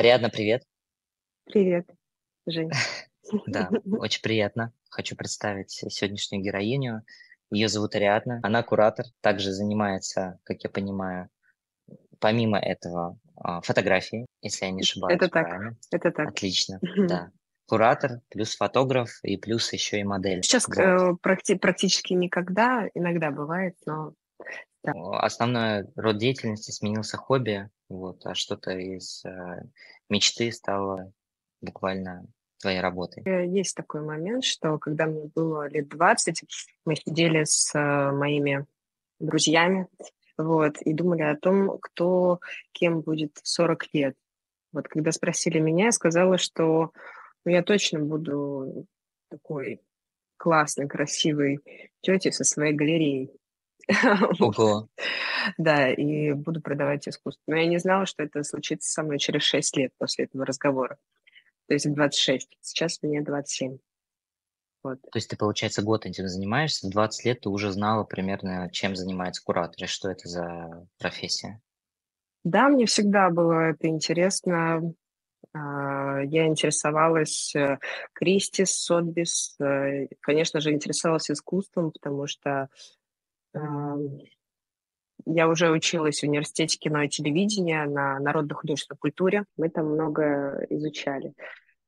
Ариадна, привет. Привет, Жень. Да, очень приятно. Хочу представить сегодняшнюю героиню. Ее зовут Ариадна. Она куратор, также занимается, как я понимаю, помимо этого, а, фотографией, если я не ошибаюсь, Это так, правильно? это так. Отлично, да. Куратор, плюс фотограф и плюс еще и модель. Сейчас Вот. э, практи- практически никогда, иногда бывает, но да. Основной род деятельности сменился хобби, вот, а что-то из э, мечты стало буквально твоей работой. Э, Есть такой момент, что когда мне было лет 20, мы сидели с э, моими друзьями, вот, и думали о том, кто кем будет в 40 лет. Вот когда спросили меня, я сказала, что ну, я точно буду такой классной, красивой тетей со своей галереей. Ого, Да, и буду продавать искусство. Но я не знала, что это случится со мной через 6 лет после этого разговора. То есть в 26. Сейчас мне 27. Вот. То есть ты, получается, год этим занимаешься, в 20 лет ты уже знала примерно, чем занимается куратор и что это за профессия. Да, мне всегда было это интересно. А, Я интересовалась э, Кристис, Сотбис. э, Конечно же, интересовалась искусством, потому что я уже училась в университете кино и телевидения на народно-художественной культуре. Мы там много изучали.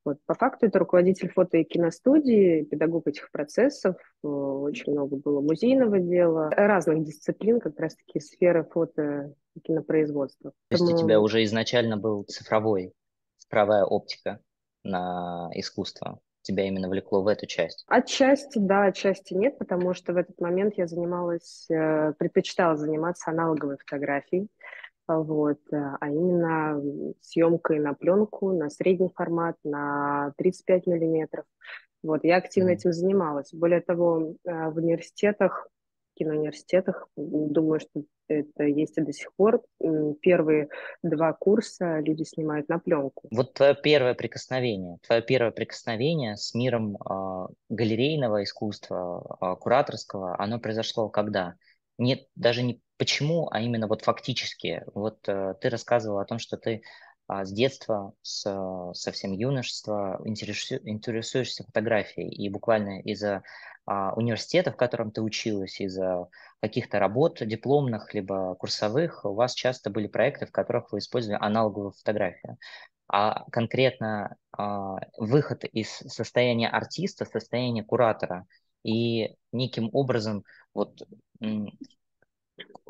Вот, по факту это руководитель фото и киностудии, педагог этих процессов. Э, Очень много было музейного дела, разных дисциплин, как раз-таки сферы фото и кинопроизводства. То есть у тебя Поэтому уже изначально был цифровой, цифровая оптика на искусство. Тебя именно влекло в эту часть. отчасти да, отчасти нет, потому что в этот момент я занималась, э, предпочитала заниматься аналоговой фотографией. Вот, э, а именно съемкой на пленку, на средний формат, на 35 миллиметров. Вот, я активно Мгм. этим занималась. Более того, э, в университетах, киноуниверситетах, м, думаю, что это есть и до сих пор, первые два курса люди снимают на пленку. Вот твое первое прикосновение, твое первое прикосновение с миром а, галерейного искусства, а, кураторского, оно произошло когда? Нет, даже не почему, а именно вот фактически. Вот э, ты рассказывал о том, что ты а, с детства, с совсем юношества интересу- интересуешься фотографией, и буквально из-за университета, в котором ты училась, из-за каких-то работ дипломных либо курсовых, у вас часто были проекты, в которых вы использовали аналоговую фотографию а конкретно а, выход из состояния артиста, состояния куратора. И неким образом вот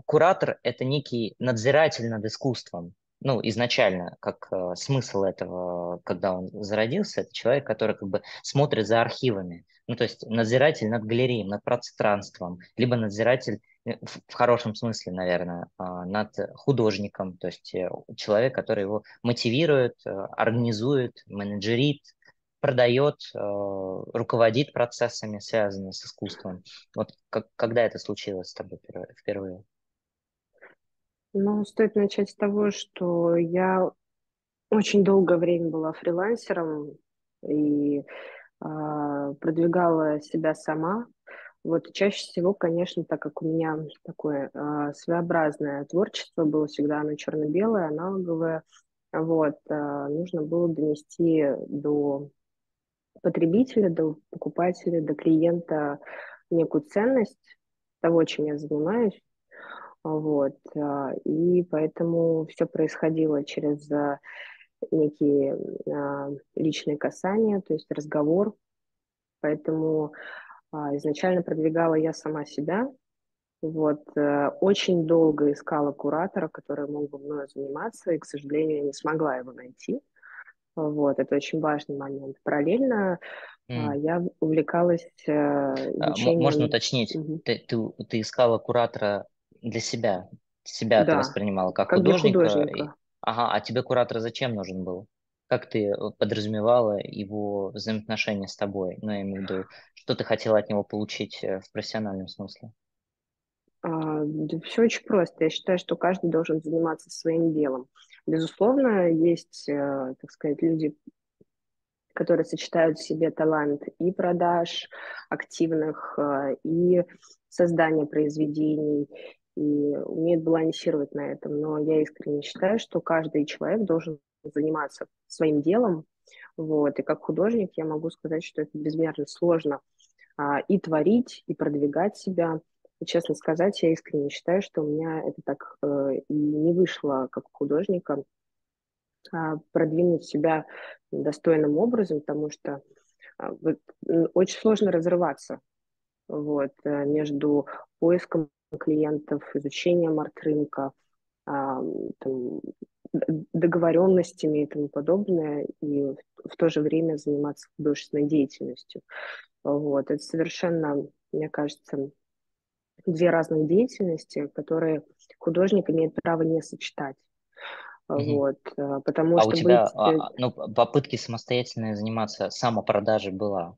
куратор– это некий надзиратель над искусством. Ну, изначально, как э, смысл этого, когда он зародился, это человек, который как бы смотрит за архивами. Ну, то есть надзиратель над галереей, над пространством, либо надзиратель э, в, в хорошем смысле, наверное, а, над художником, то есть э, человек, который его мотивирует, э, организует, менеджерит, продает, э, руководит процессами, связанными с искусством. Вот как, когда это случилось с тобой впервые? Ну, стоит начать с того, что я очень долгое время была фрилансером и а, продвигала себя сама. Вот чаще всего, конечно, так как у меня такое а, своеобразное творчество было всегда, оно черно-белое, аналоговое, вот, а, нужно было донести до потребителя, до покупателя, до клиента некую ценность того, чем я занимаюсь. Вот, а, и поэтому все происходило через а, некие а, личные касания, то есть разговор. Поэтому изначально продвигала я сама себя. Вот, э, очень долго искала куратора, который мог бы мною заниматься, и, к сожалению, не смогла его найти. Вот, это очень важный момент. Параллельно М. я увлекалась э, А, м- Можно изучением, уточнить, Мгм. ты, ты, ты искала куратора для себя, себя ты да, воспринимала как как для художника, и- художника. ага, а тебе куратор зачем нужен был? Как ты э, подразумевала его взаимоотношения с тобой? Ну, я имею в виду, что ты хотела от него получить э, в профессиональном смысле? все очень просто. Я считаю, что каждый должен заниматься своим делом. Безусловно, есть, э, так сказать, люди, которые сочетают в себе талант и продаж активных, и создания произведений, и умеют балансировать на этом. Но я искренне считаю, что каждый человек должен заниматься своим делом, вот, и как художник я могу сказать, что это безмерно сложно а, и творить, и продвигать себя. И, честно сказать, я искренне считаю, что у меня это так э, и не вышло как художника а, продвинуть себя достойным образом, потому что а, вот, очень сложно разрываться вот, э, между поиском клиентов, изучением арт-рынка, а, там, договоренностями и тому подобное, и в, то же время заниматься художественной деятельностью. Вот. Это совершенно, мне кажется, две разных деятельности, которые художник имеет право не сочетать. Угу. Вот, э, потому а что у тебя быть... а, ну, попытки самостоятельно заниматься самопродажей была?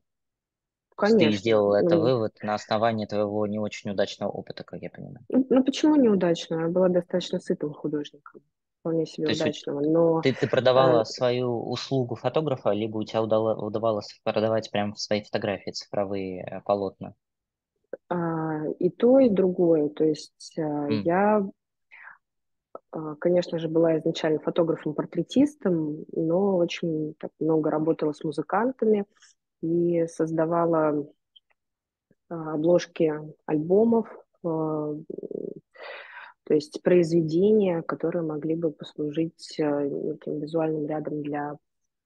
Конечно. Ты сделал это ну, вывод на основании твоего не очень удачного опыта, как я понимаю. Ну, ну почему неудачно? Я была достаточно сытым художником, вполне себе То удачного. Но ты, ты продавала э... свою услугу фотографа, либо у тебя удало, удавалось продавать прямо свои фотографии, цифровые э, полотна? А, и то, и другое. То есть mm. я а, конечно же, была изначально фотографом-портретистом, но очень так, много работала с музыкантами и создавала а, обложки альбомов, а, то есть произведения, которые могли бы послужить неким визуальным рядом для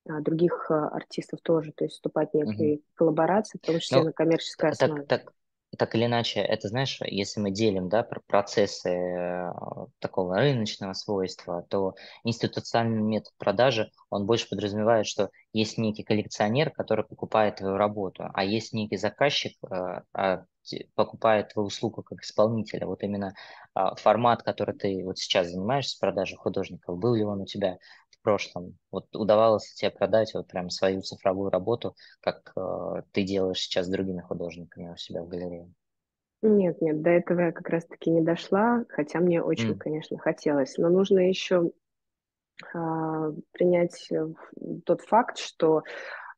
других артистов тоже, то есть вступать в некие угу. коллаборации, в том числе ну, на коммерческой основе. Так, так, так или иначе, это, знаешь, если мы делим да, процессы э, такого рыночного свойства, то институциональный метод продажи, он больше подразумевает, что есть некий коллекционер, который покупает твою работу, а есть некий заказчик, э, а, покупает твою услугу как исполнителя. Вот именно а, формат, который ты вот сейчас занимаешься продажей художников, был ли он у тебя в прошлом? Вот удавалось тебе продать вот прям свою цифровую работу, как э, ты делаешь сейчас с другими художниками у себя в галерее? Нет, нет, до этого я как раз-таки не дошла, хотя мне очень, mm. конечно, хотелось. Но нужно еще а, принять тот факт, что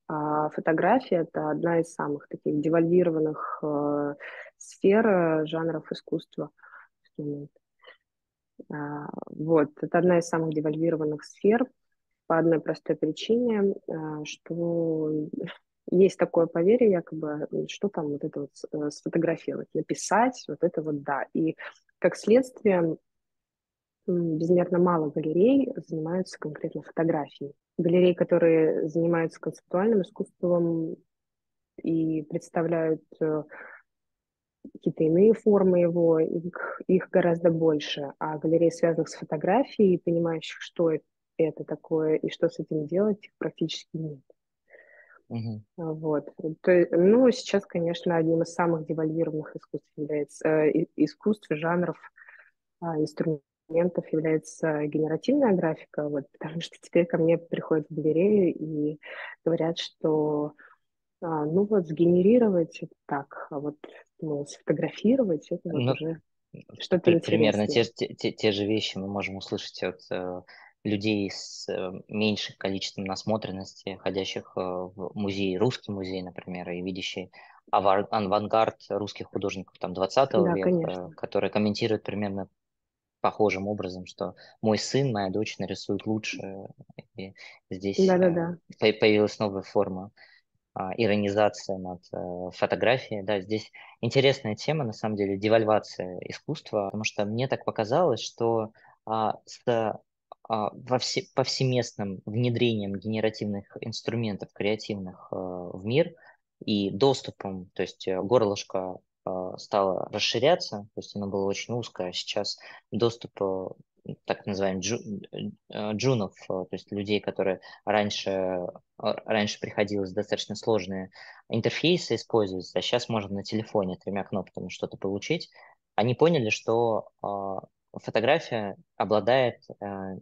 а, фотография это одна из самых таких девальвированных а, сфер э, жанров искусства. А, вот, это одна из самых девальвированных сфер по одной простой причине, а, что есть такое поверье, якобы, что там вот это вот э, сфотографировать, написать, вот это вот да. И как следствие безмерно мало галерей занимаются конкретно фотографией. Галереи, которые занимаются концептуальным искусством и представляют э, какие-то иные формы его, их, их гораздо больше. А галерей, связанных с фотографией, понимающих, что это такое и что с этим делать, их практически нет. Угу. Вот. То, ну, сейчас, конечно, одним из самых девальвированных искусств является э, искусств, жанров, э, инструментов является генеративная графика, вот, потому что теперь ко мне приходят в галерею и говорят, что а, ну вот сгенерировать так, а вот ну, сфотографировать это вот ну, уже что-то. Примерно те, те, те же вещи мы можем услышать от э, людей с э, меньшим количеством насмотренности, ходящих э, в музей, русский музей, например, и видящий авангард русских художников там 20 да, века, конечно. которые комментируют примерно похожим образом, что мой сын, моя дочь нарисуют лучше. И здесь да, да, да. появилась новая форма иронизация над фотографией. Да, здесь интересная тема, на самом деле, девальвация искусства, потому что мне так показалось, что а, с а, во все, повсеместным внедрением генеративных инструментов креативных а, в мир и доступом, то есть э, горлышко а, стало расширяться, то есть оно было очень узкое, сейчас доступ так называемых джу, э, джунов, то есть людей, которые раньше, раньше приходилось достаточно сложные интерфейсы использовать, а сейчас можно на телефоне тремя кнопками что-то получить, они поняли, что фотография обладает э,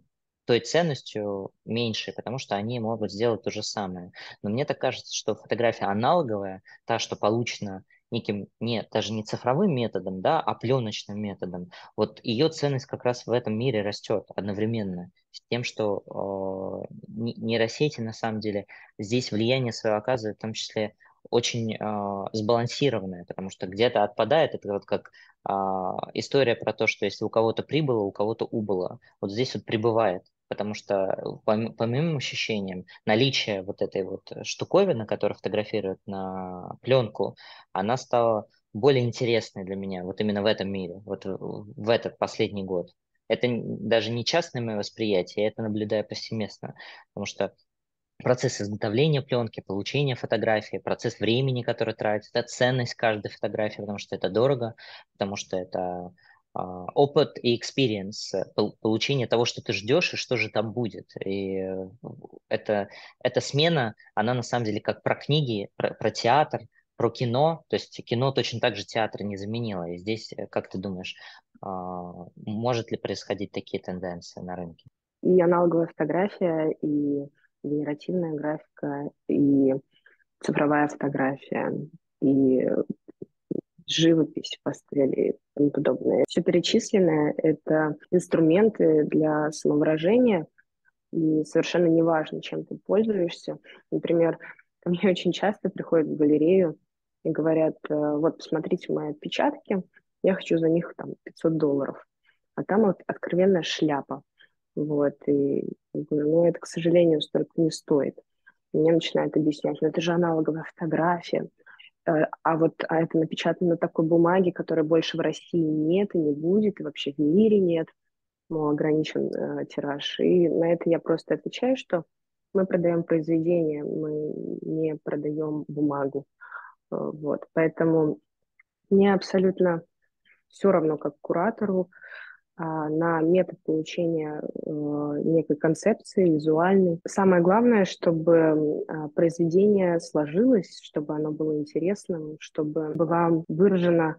той ценностью меньше, потому что они могут сделать то же самое. Но мне так кажется, что фотография аналоговая, та, что получена неким, не, даже не цифровым методом, да, а пленочным методом, вот ее ценность как раз в этом мире растет одновременно с тем, что э, нейросети на самом деле здесь влияние свое оказывает, в том числе очень э, сбалансированное, потому что где-то отпадает, это вот как э, история про то, что если у кого-то прибыло, у кого-то убыло, вот здесь вот прибывает потому что по, моим ощущениям наличие вот этой вот штуковины, которая фотографирует на пленку, она стала более интересной для меня вот именно в этом мире, вот в, этот последний год. Это даже не частное мое восприятие, я это наблюдаю повсеместно, потому что процесс изготовления пленки, получения фотографии, процесс времени, который тратится, это ценность каждой фотографии, потому что это дорого, потому что это опыт и experience, э, получение того, что ты ждешь и что же там будет. И э, это, эта смена, она на самом деле как про книги, про, про театр, про кино, то есть кино точно так же театр не заменило. И здесь, э, как ты думаешь, а, может ли происходить такие тенденции на рынке? И аналоговая фотография, и генеративная графика, и цифровая фотография, и живопись, пастели и тому подобное. Все перечисленное — это инструменты для самовыражения, и совершенно неважно, чем ты пользуешься. Например, ко мне очень часто приходят в галерею и говорят, «Э, вот, посмотрите мои отпечатки, я хочу за них там 500 долларов. А там вот откровенная шляпа. Вот, и я говорю, ну, это, к сожалению, столько не стоит. Мне начинают объяснять, ну, это же аналоговая фотография, а вот а это напечатано на такой бумаге, которой больше в России нет и не будет, и вообще в мире нет, мол, ограничен э, тираж. И на это я просто отвечаю, что мы продаем произведение, мы не продаем бумагу. Э, вот, поэтому мне абсолютно все равно как куратору, на метод получения э, некой концепции визуальной. Самое главное, чтобы а, произведение сложилось, чтобы оно было интересным, чтобы была выражена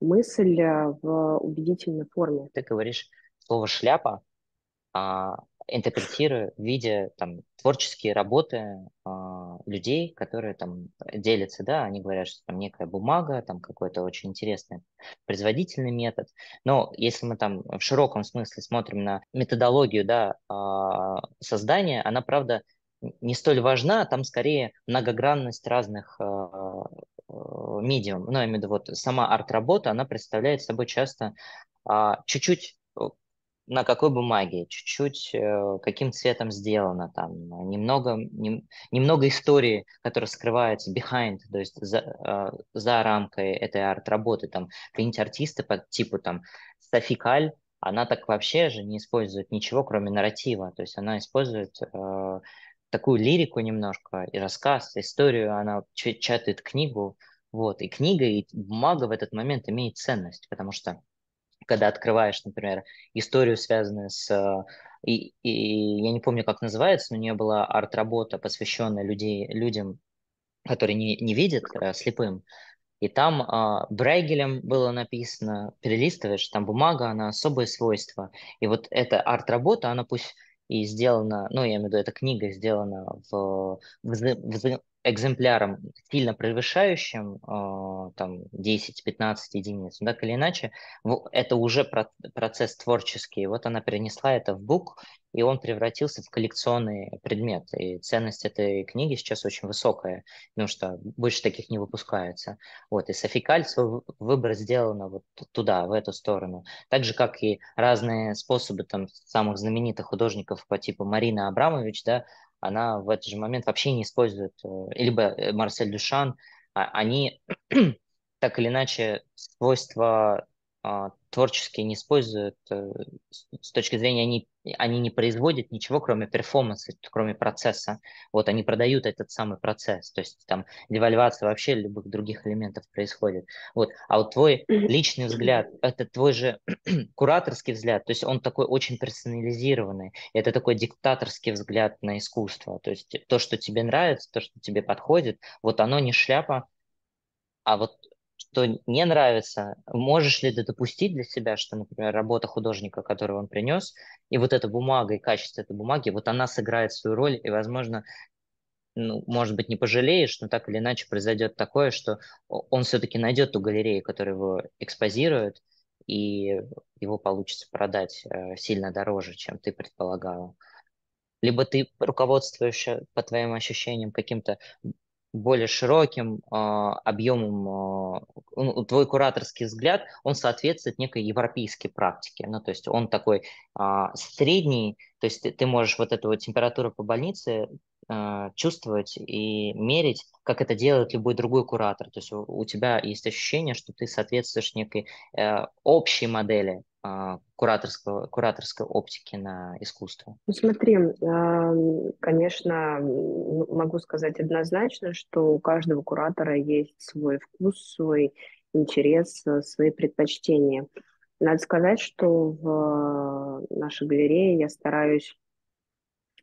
мысль в убедительной форме. Ты говоришь слово «шляпа», а интерпретирую в виде там, творческие работы людей, которые там делятся, да, они говорят, что там некая бумага, там какой-то очень интересный производительный метод. Но если мы там в широком смысле смотрим на методологию, да, э, создания, она, правда, не столь важна, там скорее многогранность разных э, э, медиум. Ну, я имею в виду, вот сама арт-работа, она представляет собой часто чуть-чуть на какой бумаге, чуть-чуть э, каким цветом сделано, там немного, не, немного истории, которая скрывается behind, то есть за, э, за рамкой этой арт-работы, там какие-нибудь артисты по типу там Софи она так вообще же не использует ничего, кроме нарратива, то есть она использует э, такую лирику немножко, и рассказ, историю, она чатает книгу, вот, и книга, и бумага в этот момент имеет ценность, потому что когда открываешь, например, историю, связанную с... Э, и, и я не помню, как называется, но у нее была арт-работа, посвященная людей, людям, которые не, не видят, а, слепым. И там а, Брейгелем было написано, перелистываешь, там бумага, она особое свойство. И вот эта арт-работа, она пусть и сделана, ну, я имею в виду, эта книга сделана в, в, в, экземпляром, сильно превышающим э, там 10-15 единиц, так или иначе, это уже про процесс творческий. Вот она перенесла это в бук, и он превратился в коллекционный предмет. И ценность этой книги сейчас очень высокая, потому что больше таких не выпускается. Вот, и Софи Каль свой выбор сделана вот туда, в эту сторону. Так же, как и разные способы там самых знаменитых художников по типу Марина Абрамович, да, она в этот же момент вообще не использует, э, либо э, Марсель Дюшан, а, они так или иначе свойства а, творческие не используют, э, с точки зрения они, они не производят ничего, кроме перформанса, кроме процесса. Вот они продают этот самый процесс, то есть там девальвация вообще любых других элементов происходит. Вот. А вот твой личный взгляд, это твой же кураторский взгляд, то есть он такой очень персонализированный, это такой диктаторский взгляд на искусство, то есть то, что тебе нравится, то, что тебе подходит, вот оно не шляпа, а вот что не нравится, можешь ли ты допустить для себя, что, например, работа художника, которую он принес, и вот эта бумага и качество этой бумаги, вот она сыграет свою роль, и, возможно, ну, может быть, не пожалеешь, но так или иначе произойдет такое, что он все-таки найдет ту галерею, которая его экспозирует, и его получится продать э, сильно дороже, чем ты предполагала. Либо ты руководствуешься, по твоим ощущениям, каким-то более широким э, объемом, э, ну, твой кураторский взгляд, он соответствует некой европейской практике. Ну, то есть он такой э, средний, то есть ты, ты можешь вот эту вот температуру по больнице э, чувствовать и мерить, как это делает любой другой куратор. То есть у, у тебя есть ощущение, что ты соответствуешь некой э, общей модели кураторского, кураторской оптики на искусство? Ну, смотри, конечно, могу сказать однозначно, что у каждого куратора есть свой вкус, свой интерес, свои предпочтения. Надо сказать, что в нашей галерее я стараюсь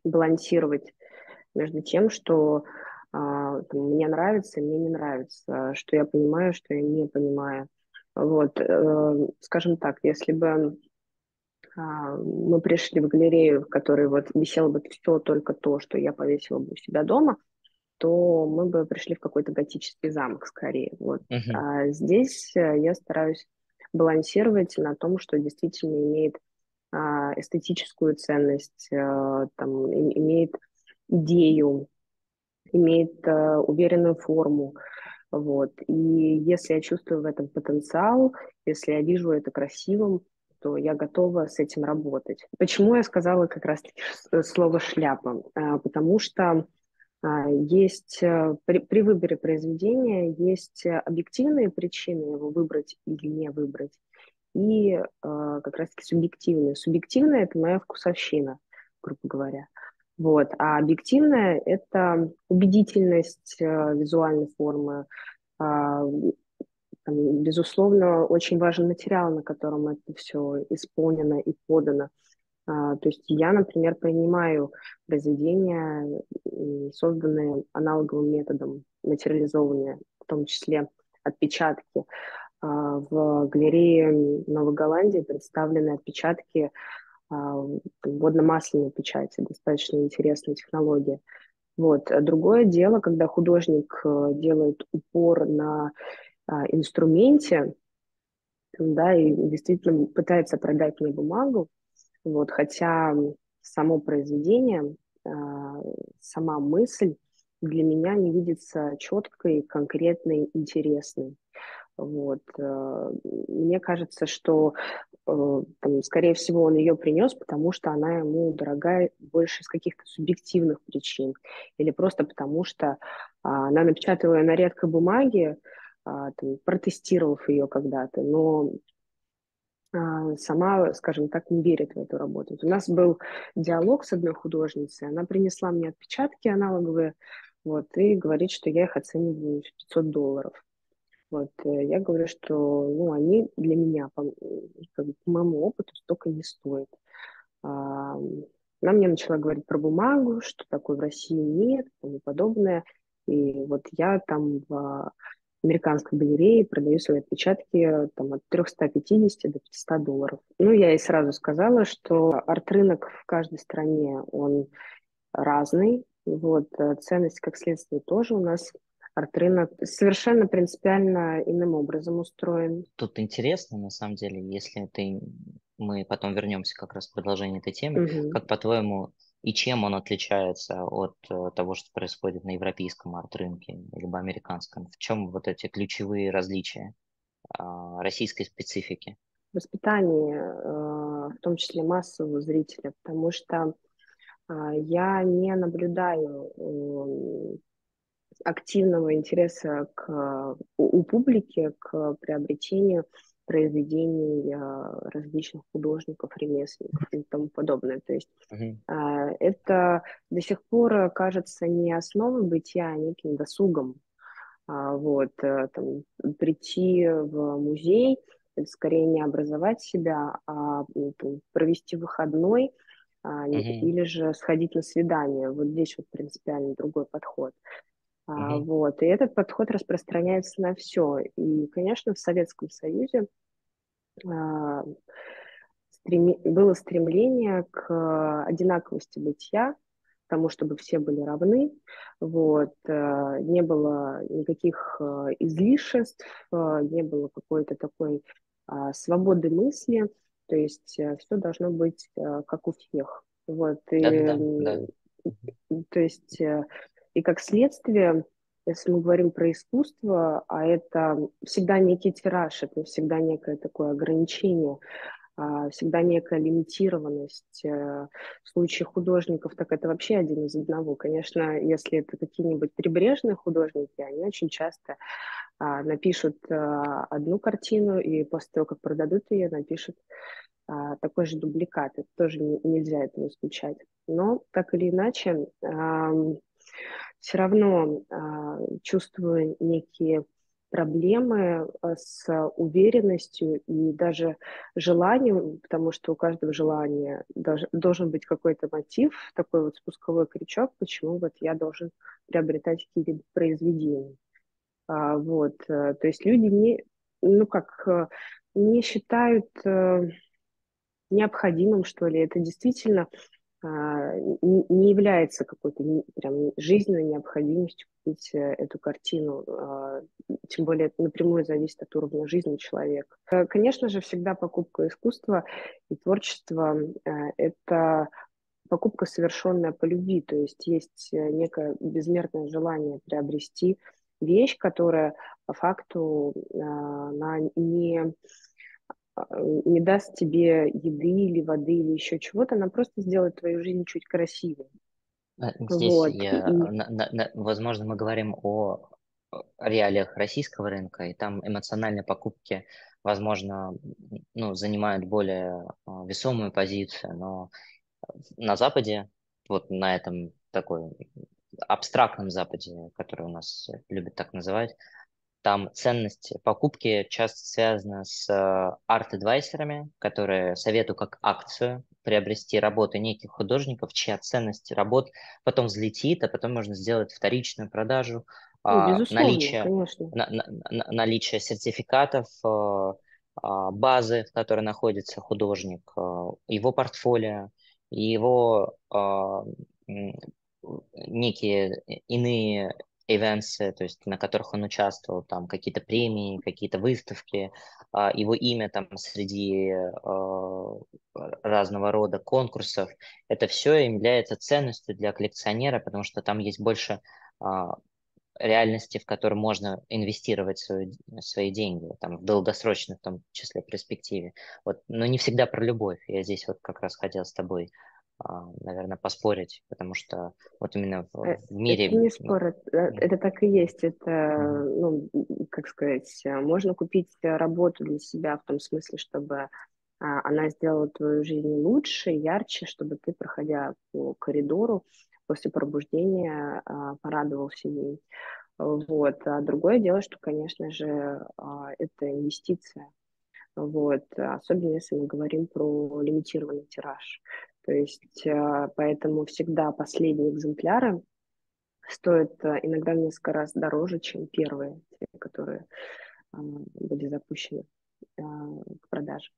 балансировать между тем, что а, мне нравится, мне не нравится, что я понимаю, что я не понимаю. Вот, э, скажем так, если бы а, мы пришли в галерею, в которой вот висело бы все только то, что я повесила бы у себя дома, то мы бы пришли в какой-то готический замок скорее. Вот. Uh-huh. А здесь э, я стараюсь балансировать на том, что действительно имеет а, эстетическую ценность, а, там, имеет идею, имеет уверенную форму, вот. И если я чувствую в этом потенциал, если я вижу это красивым, то я готова с этим работать. Почему я сказала как раз слово «шляпа»? А, потому что а, есть э, при, при выборе произведения есть объективные причины его выбрать или не выбрать, и э, как раз-таки субъективные. Субъективная – это моя вкусовщина, грубо говоря. Вот. А объективная – это убедительность э, визуальной формы. А, там, безусловно, очень важен материал, на котором это все исполнено и подано. А, то есть я, например, принимаю произведения, созданные аналоговым методом, материализованные, в том числе отпечатки. А, в галерее Новой Голландии представлены отпечатки водно-масляной печати, достаточно интересная технология. Вот. Другое дело, когда художник э, делает упор на а, инструменте, да, и действительно пытается продать мне бумагу, вот, хотя само произведение, а, сама мысль для меня не видится четкой, конкретной, интересной. Вот. Э, мне кажется, что Э, скорее всего, он ее принес, потому что она ему дорогая больше из каких-то субъективных причин, или просто потому что а, она напечатала на редкой бумаге, а, там, протестировав ее когда-то, но а, сама, скажем так, не верит в эту работу. У нас был диалог с одной художницей, она принесла мне отпечатки аналоговые, вот, и говорит, что я их оцениваю в 500 долларов. Вот, э, я говорю, что ну, они для меня, по, как, по моему опыту, столько не стоят. А, она мне начала говорить про бумагу, что такой в России нет, и подобное. И вот я там в американской галерее продаю свои отпечатки там, от 350 до 500 долларов. Ну, я ей сразу сказала, что арт-рынок в каждой стране, он разный. Вот, э, ценность, как следствие, тоже у нас арт-рынок совершенно принципиально иным образом устроен. Тут интересно, на самом деле, если ты, мы потом вернемся как раз к продолжению этой темы, угу. как по-твоему, и чем он отличается от э, того, что происходит на европейском арт-рынке, либо американском? В чем вот эти ключевые различия э, российской специфики? Воспитание, э, в том числе массового зрителя, потому что а, я не наблюдаю эм, активного интереса к, у, у публики к приобретению произведений а, различных художников, ремесленников и тому подобное. То есть uh-huh. это до сих пор кажется не основой бытия, а неким досугом. А, вот, э, там, прийти в музей, это скорее не образовать себя, а там, провести выходной uh-huh. или же сходить на свидание. Вот здесь вот принципиально другой подход. Uh-huh. Вот. И этот подход распространяется на все. И, конечно, в Советском Союзе а, стреми... было стремление к одинаковости бытия, к тому, чтобы все были равны, вот, а, не было никаких а, излишеств, не было какой-то такой свободы мысли, то есть э, все должно быть как у всех. Вот, и, да, да, да. то есть э, и как следствие если мы говорим про искусство, а это всегда некий тираж, это всегда некое такое ограничение, а, всегда некая лимитированность. Э, в случае художников, так это вообще один из одного. Конечно, если это какие-нибудь прибрежные художники, они очень часто а, напишут а, одну картину, и после того, как продадут ее, напишут такой же дубликат. Это тоже нельзя этого исключать. Но так или иначе, все равно чувствую некие проблемы э, с уверенностью и даже желанием, потому что у каждого желания должен быть какой-то мотив, такой вот спусковой крючок, почему вот я должен приобретать какие-то произведения. А, вот, э, то есть люди не, ну как, э, не считают необходимым, что ли, это действительно а, не является какой-то прям жизненной необходимостью купить э, эту картину, а, тем более это напрямую зависит от уровня жизни человека. Э, конечно же, всегда покупка искусства и творчества э, – это покупка, совершенная по любви, то есть есть некое безмерное желание приобрести вещь, которая по факту она не не даст тебе еды или воды или еще чего-то, она просто сделает твою жизнь чуть красивее. А, здесь вот. я, на, на, на, возможно, мы говорим о реалиях российского рынка, и там эмоциональные покупки, возможно, ну, занимают более а, весомую позицию, но на Западе, вот на этом такой абстрактном Западе, который у нас любят так называть, там ценность покупки часто связана с э, арт-адвайсерами, которые советуют как акцию приобрести работы неких художников, чья ценность работ потом взлетит, а потом можно сделать вторичную продажу. Ну, наличие, на, на, наличие сертификатов, э, а, базы, в которой находится художник, э, его портфолио, его некие иные ивенты, то есть на которых он участвовал, там какие-то премии, какие-то выставки, а, его имя там среди а, разного рода конкурсов, это все является ценностью для коллекционера, потому что там есть больше а, реальности, в которой можно инвестировать свои, свои деньги, там, в долгосрочной в том числе перспективе. Вот. Но не всегда про любовь. Я здесь вот как раз хотел с тобой наверное, поспорить, потому что вот именно в, э, в мире... Это не спор, это, это так и есть. Это, ну, как сказать, можно купить работу для себя в том смысле, чтобы а, она сделала твою жизнь лучше, ярче, чтобы ты, проходя по коридору после пробуждения, а, порадовался ей. Вот. А другое дело, что, конечно же, это инвестиция. Вот. Особенно если мы говорим про лимитированный тираж. То есть э, поэтому всегда последние экземпляры стоят э, иногда в несколько раз дороже, чем первые, те, которые э, были запущены к продаже.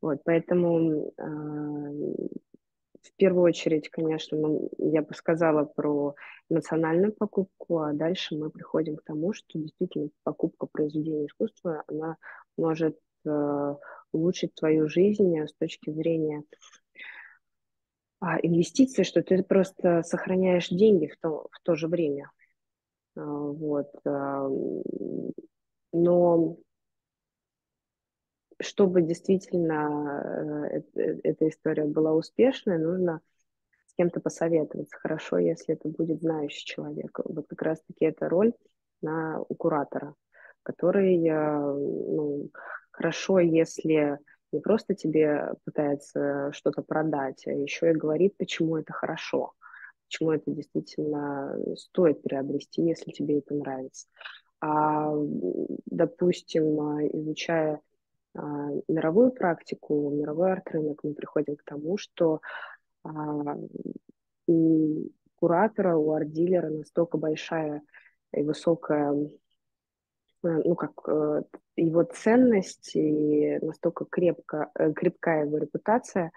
Вот, поэтому в первую очередь, конечно, я бы сказала про национальную покупку, а дальше мы приходим к тому, что действительно покупка произведения искусства, она может улучшить твою жизнь с точки зрения а, инвестиции, что ты просто сохраняешь деньги в то, в то же время. А, вот. А, но чтобы действительно э, э, эта история была успешной, нужно с кем-то посоветоваться. Хорошо, если это будет знающий человек. Вот как раз-таки эта роль на, у куратора, который, э, ну, хорошо, если не просто тебе пытается что-то продать, а еще и говорит, почему это хорошо, почему это действительно стоит приобрести, если тебе это нравится. А, допустим, изучая а, мировую практику, мировой арт-рынок, мы приходим к тому, что а, у куратора, у арт-дилера настолько большая и высокая ну, как э, его ценность и настолько крепко, э, крепкая его репутация,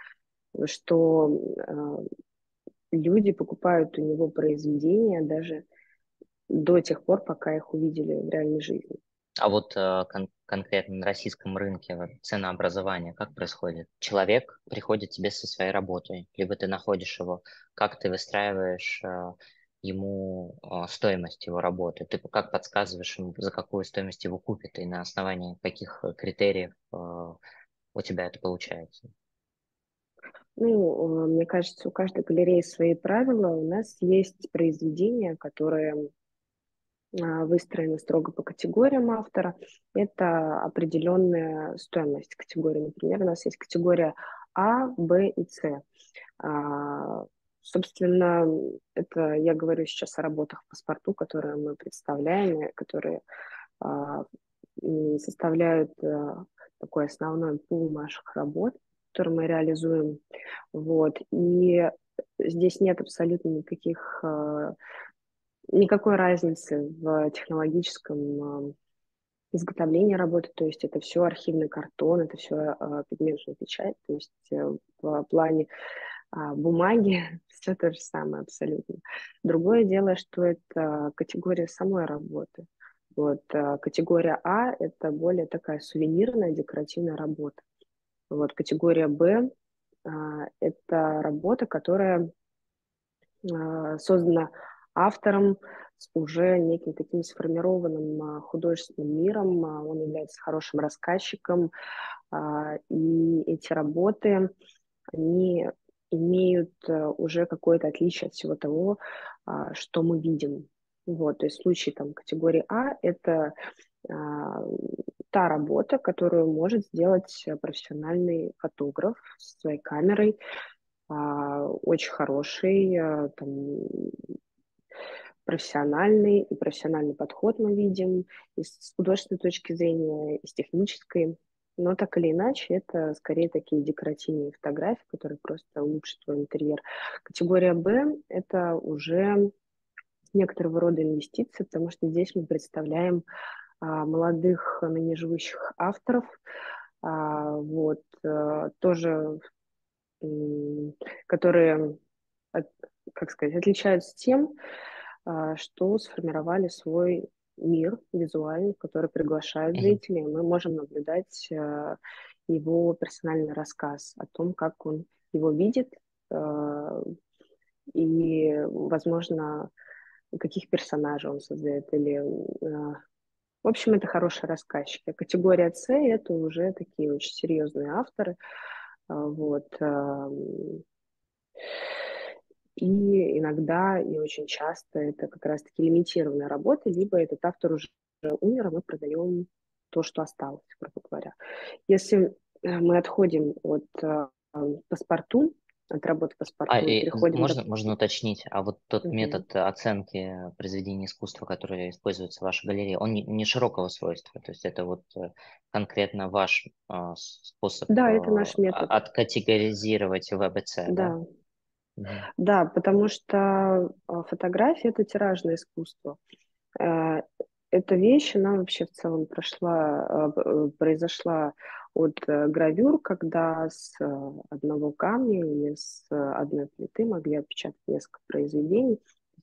что люди покупают у него произведения даже до тех пор, пока их увидели в реальной жизни. А вот кон- конкретно на российском рынке ценообразование как происходит? Человек приходит тебе со своей работой, либо ты находишь его, как ты выстраиваешь ему а, стоимость его работы? Ты как подсказываешь ему, за какую стоимость его купит, и на основании каких критериев а, у тебя это получается? Ну, мне кажется, у каждой галереи свои правила. У нас есть произведения, которые а, выстроены строго по категориям автора. Это определенная стоимость категории. Например, у нас есть категория А, Б и С. А, собственно, это я говорю сейчас о работах в паспорту, которые мы представляем, которые а, составляют такой основной пул наших работ, которые мы реализуем. Вот. И здесь нет абсолютно никаких никакой разницы в технологическом изготовлении работы, то есть это все архивный картон, это все а, пигментная печать, то есть э, в плане а, бумаги все то же самое абсолютно. Другое дело, что это категория самой работы. Вот, а, категория А – это более такая сувенирная, декоративная работа. Вот, категория Б – это работа, которая создана автором с уже неким таким сформированным а, художественным миром. А, он является хорошим рассказчиком, а, и эти работы, они имеют уже какое-то отличие от всего того, что мы видим. Вот, то есть в там, категории А это та работа, которую может сделать профессиональный фотограф с своей камерой, очень хороший, там, профессиональный и профессиональный подход мы видим и с художественной точки зрения, и с технической. Но так или иначе, это скорее такие декоративные фотографии, которые просто улучшат твой интерьер. Категория Б – это уже некоторого рода инвестиции, потому что здесь мы представляем а, молодых, ныне живущих авторов, а, вот, а, тоже, которые, как сказать, отличаются тем, а, что сформировали свой мир визуальный, который приглашает зрителей. Мы можем наблюдать а, его персональный рассказ о том, как он его видит, а, и, возможно, каких персонажей он создает. Или, в общем, это хорошие рассказчики. Категория С — это уже такие очень серьезные авторы. Вот. И иногда, и очень часто это как раз-таки лимитированная работа, либо этот автор уже умер, а мы продаем то, что осталось, грубо говоря. Если э, мы отходим от э, паспорту, от работы паспорту, а, и переходим... Можно, до... можно уточнить, а вот тот угу. метод оценки произведения искусства, который используется в вашей галерее, он не, не широкого свойства, то есть это вот э, конкретно ваш э, способ да, это наш метод. откатегоризировать ВБЦ, да? Да, да, потому что а, фотография это тиражное искусство. Э, эта вещь, она вообще в целом прошла, а, э, произошла от э, гравюр, когда с одного камня или с одной плиты могли отпечатать несколько произведений.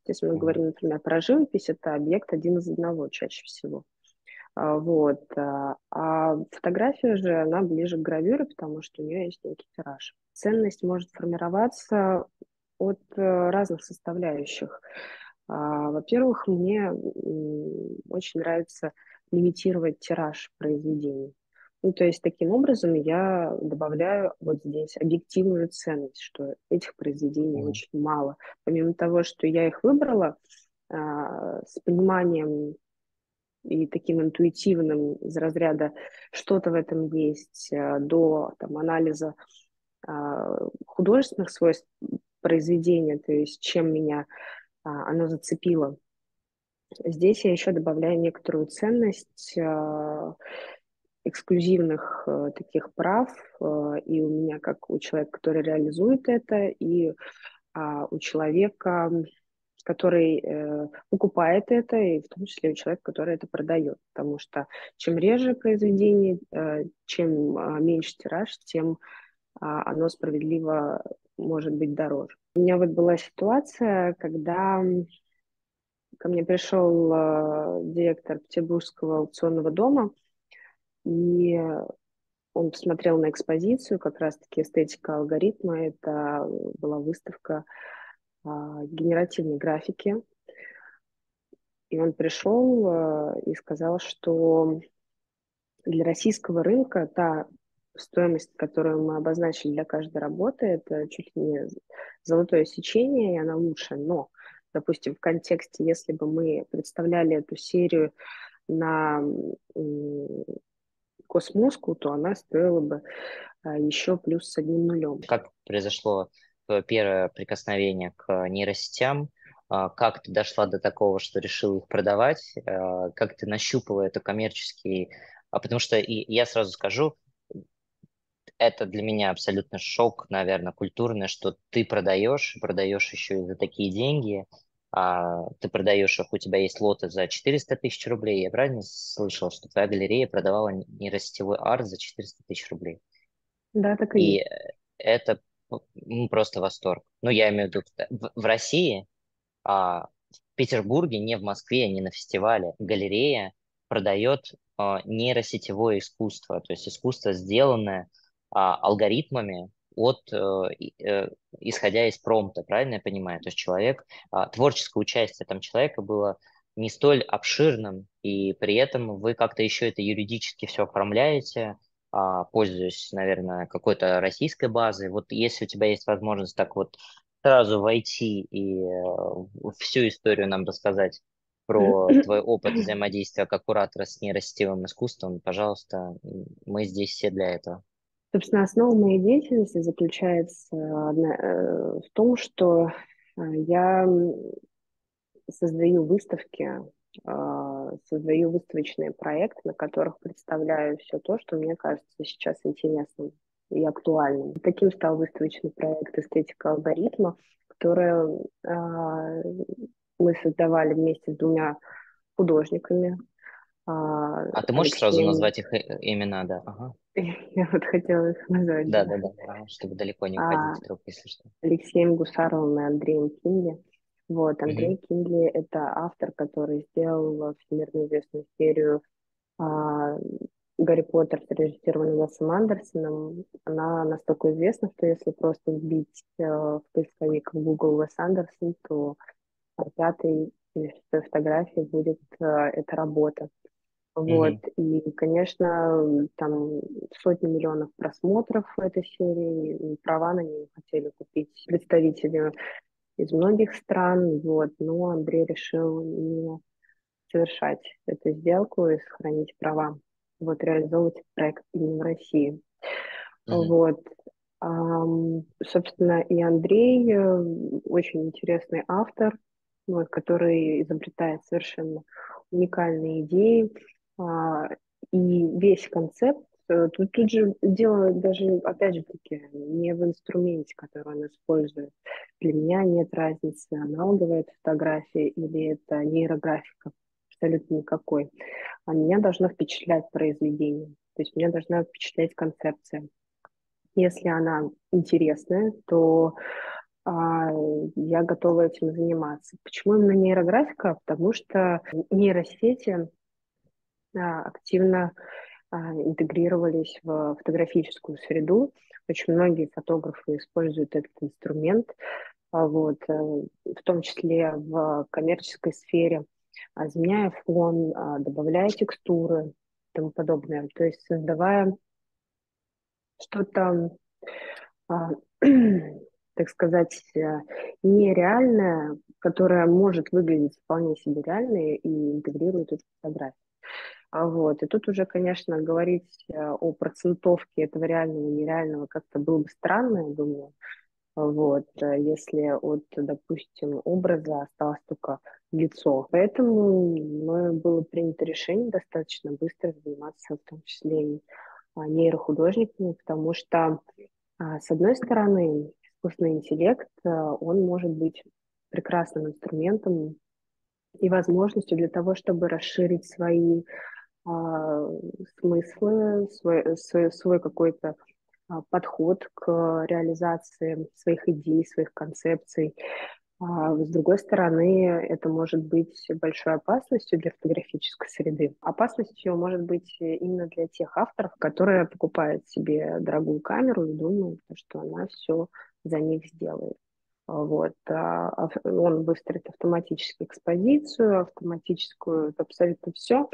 Если мы говорим, например, про живопись, это объект один из одного чаще всего. А, вот. А фотография же, она ближе к гравюре, потому что у нее есть некий тираж. Ценность может формироваться от э, разных составляющих. А, во-первых, мне очень нравится лимитировать тираж произведений. Ну, то есть таким образом я добавляю вот здесь объективную ценность, что этих произведений mm. очень мало. Помимо того, что я их выбрала а, с пониманием и таким интуитивным из разряда что-то в этом есть, а, до там, анализа а, художественных свойств произведения, то есть чем меня а, оно зацепило. Здесь я еще добавляю некоторую ценность а, эксклюзивных а, таких прав, а, и у меня, как у человека, который реализует это, и у человека, который э, покупает это, и в том числе у человека, который это продает. Потому что чем реже произведение, э, чем э, меньше тираж, тем э, оно справедливо может быть дороже. У меня вот была ситуация, когда ко мне пришел э, директор Петербургского аукционного дома, и он посмотрел на экспозицию, как раз-таки эстетика алгоритма. Это была выставка генеративной графики. И он пришел и сказал, что для российского рынка та стоимость, которую мы обозначили для каждой работы, это чуть ли не золотое сечение, и она лучше. Но, допустим, в контексте, если бы мы представляли эту серию на космоску, то она стоила бы а, еще плюс с одним нулем. Как произошло первое прикосновение к нейросетям? А, как ты дошла до такого, что решила их продавать? А, как ты нащупала это коммерческий... Потому что и я сразу скажу, это для меня абсолютно шок, наверное, культурный, что ты продаешь, продаешь еще и за такие деньги, а ты продаешь их, у тебя есть лоты за 400 тысяч рублей. Я правильно слышал, что твоя галерея продавала нейросетевой арт за 400 тысяч рублей? Да, так и, и это ну, просто восторг. Ну, я имею в виду, в, в России, а, в Петербурге, не в Москве, не на фестивале, галерея продает а, нейросетевое искусство, то есть искусство, сделанное а, алгоритмами от, э, э, исходя из промпта, правильно я понимаю? То есть человек, а, творческое участие там человека было не столь обширным, и при этом вы как-то еще это юридически все оформляете, а, пользуясь, наверное, какой-то российской базой. Вот если у тебя есть возможность так вот сразу войти и э, всю историю нам рассказать про твой опыт взаимодействия как куратора с нейросетевым искусством, пожалуйста, мы здесь все для этого. Собственно, основа моей деятельности заключается э, в том, что э, я создаю выставки, создаю выставочные проекты, на которых представляю все то, что мне кажется сейчас интересным и актуальным. Таким стал выставочный проект «Эстетика алгоритма», который мы создавали вместе с двумя художниками, а, а ты можешь сразу назвать их э, имена, да? Ага. Я вот хотела их назвать. Да, да, да, чтобы далеко не уходить а, вдруг, если что. Алексеем Гусаровым и Андреем Кинли. Вот, Андрей угу. Кинли – это автор, который сделал всемирно известную серию а, Гарри Поттер, срежиссированную Уэсом Андерсоном. Она настолько известна, что если просто вбить э, в поисковик в Google Уэс Андерсон, то пятой или шестой фотографии будет э, эта работа. Вот, mm-hmm. и, конечно, там сотни миллионов просмотров этой серии, и права на нее хотели купить представители из многих стран, вот, но Андрей решил не совершать эту сделку и сохранить права, вот, реализовывать проект именно в России. Mm-hmm. Вот, Um, собственно, и Андрей э, очень интересный автор, вот, который изобретает совершенно уникальные идеи, а, и весь концепт, тут, тут же дело даже, опять же таки, не в инструменте, который он использует. Для меня нет разницы, аналоговая это фотография или это нейрографика, абсолютно никакой. А меня должно впечатлять произведение, то есть меня должна впечатлять концепция. Если она интересная, то а, я готова этим заниматься. Почему именно нейрографика? Потому что нейросети активно а, интегрировались в фотографическую среду. Очень многие фотографы используют этот инструмент, а, вот, э, в том числе в коммерческой сфере, изменяя фон, а, добавляя текстуры и тому подобное. То есть создавая что-то, так сказать, э, нереальное, которое может выглядеть вполне себе реальной и интегрирует эту фотографию. А вот. И тут уже, конечно, говорить э, о процентовке этого реального и нереального как-то было бы странно, я думаю. Вот, э, если от, допустим, образа осталось только лицо. Поэтому мною было принято решение достаточно быстро заниматься, в том числе и а, нейрохудожниками, потому что, а, с одной стороны, искусственный интеллект, э, он может быть прекрасным инструментом и возможностью для того, чтобы расширить свои смыслы, свой, свой, свой какой-то а, подход к реализации своих идей, своих концепций. А с другой стороны, это может быть большой опасностью для фотографической среды. Опасностью может быть именно для тех авторов, которые покупают себе дорогую камеру и думают, что она все за них сделает. Вот. А, он выстроит автоматически экспозицию, автоматическую, абсолютно все.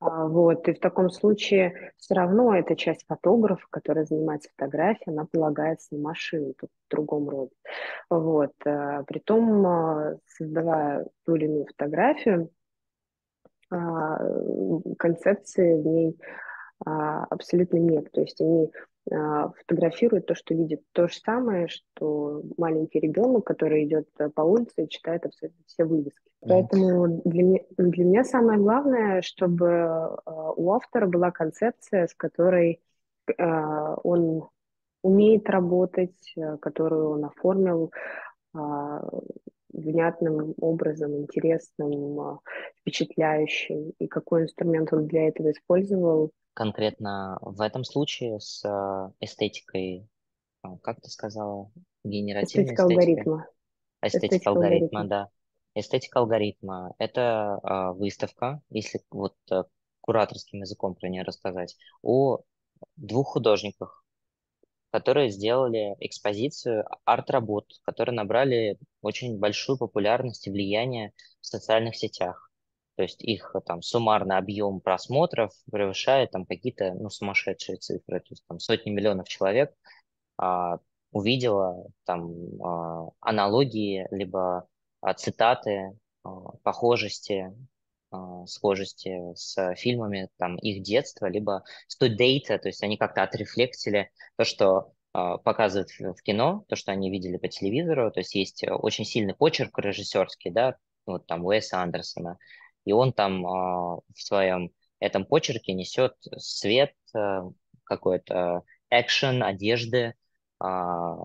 А, вот, и в таком случае все равно эта часть фотографа, которая занимается фотографией, она полагается на машину, тут в другом роде. Вот, а, притом, а, создавая ту или иную фотографию, концепции в ней абсолютно нет. То есть они фотографирует то, что видит. То же самое, что маленький ребенок, который идет э, по улице и читает абсолютно все вывески. Mm. Поэтому для меня, для меня самое главное, чтобы а, у автора была концепция, с которой а, он умеет работать, э, которую он оформил внятным образом, интересным, впечатляющим, и какой инструмент он для этого использовал, конкретно в этом случае с э, эстетикой, а, как ты сказала, генеративной эстетика алгоритма. Эстетика, эстетика алгоритма, алгоритма, да. Эстетика алгоритма – это э, выставка, если вот э, кураторским языком про нее рассказать, о двух художниках, которые сделали экспозицию арт-работ, которые набрали очень большую популярность и влияние в социальных сетях. То есть их э, там суммарный объем просмотров превышает там какие-то ну, сумасшедшие цифры. То есть там сотни миллионов человек а, увидела там а, аналогии, либо а, цитаты, а, похожести, а, схожести с фильмами там их детства, либо с той дейта, то есть они как-то отрефлектили то, что а, показывают в кино, то, что они видели по телевизору, то есть есть э, очень сильный почерк режиссерский, да, вот там Уэса Андерсона, и он там а, в своем этом почерке несет свет, э, какой-то экшен, одежды, а,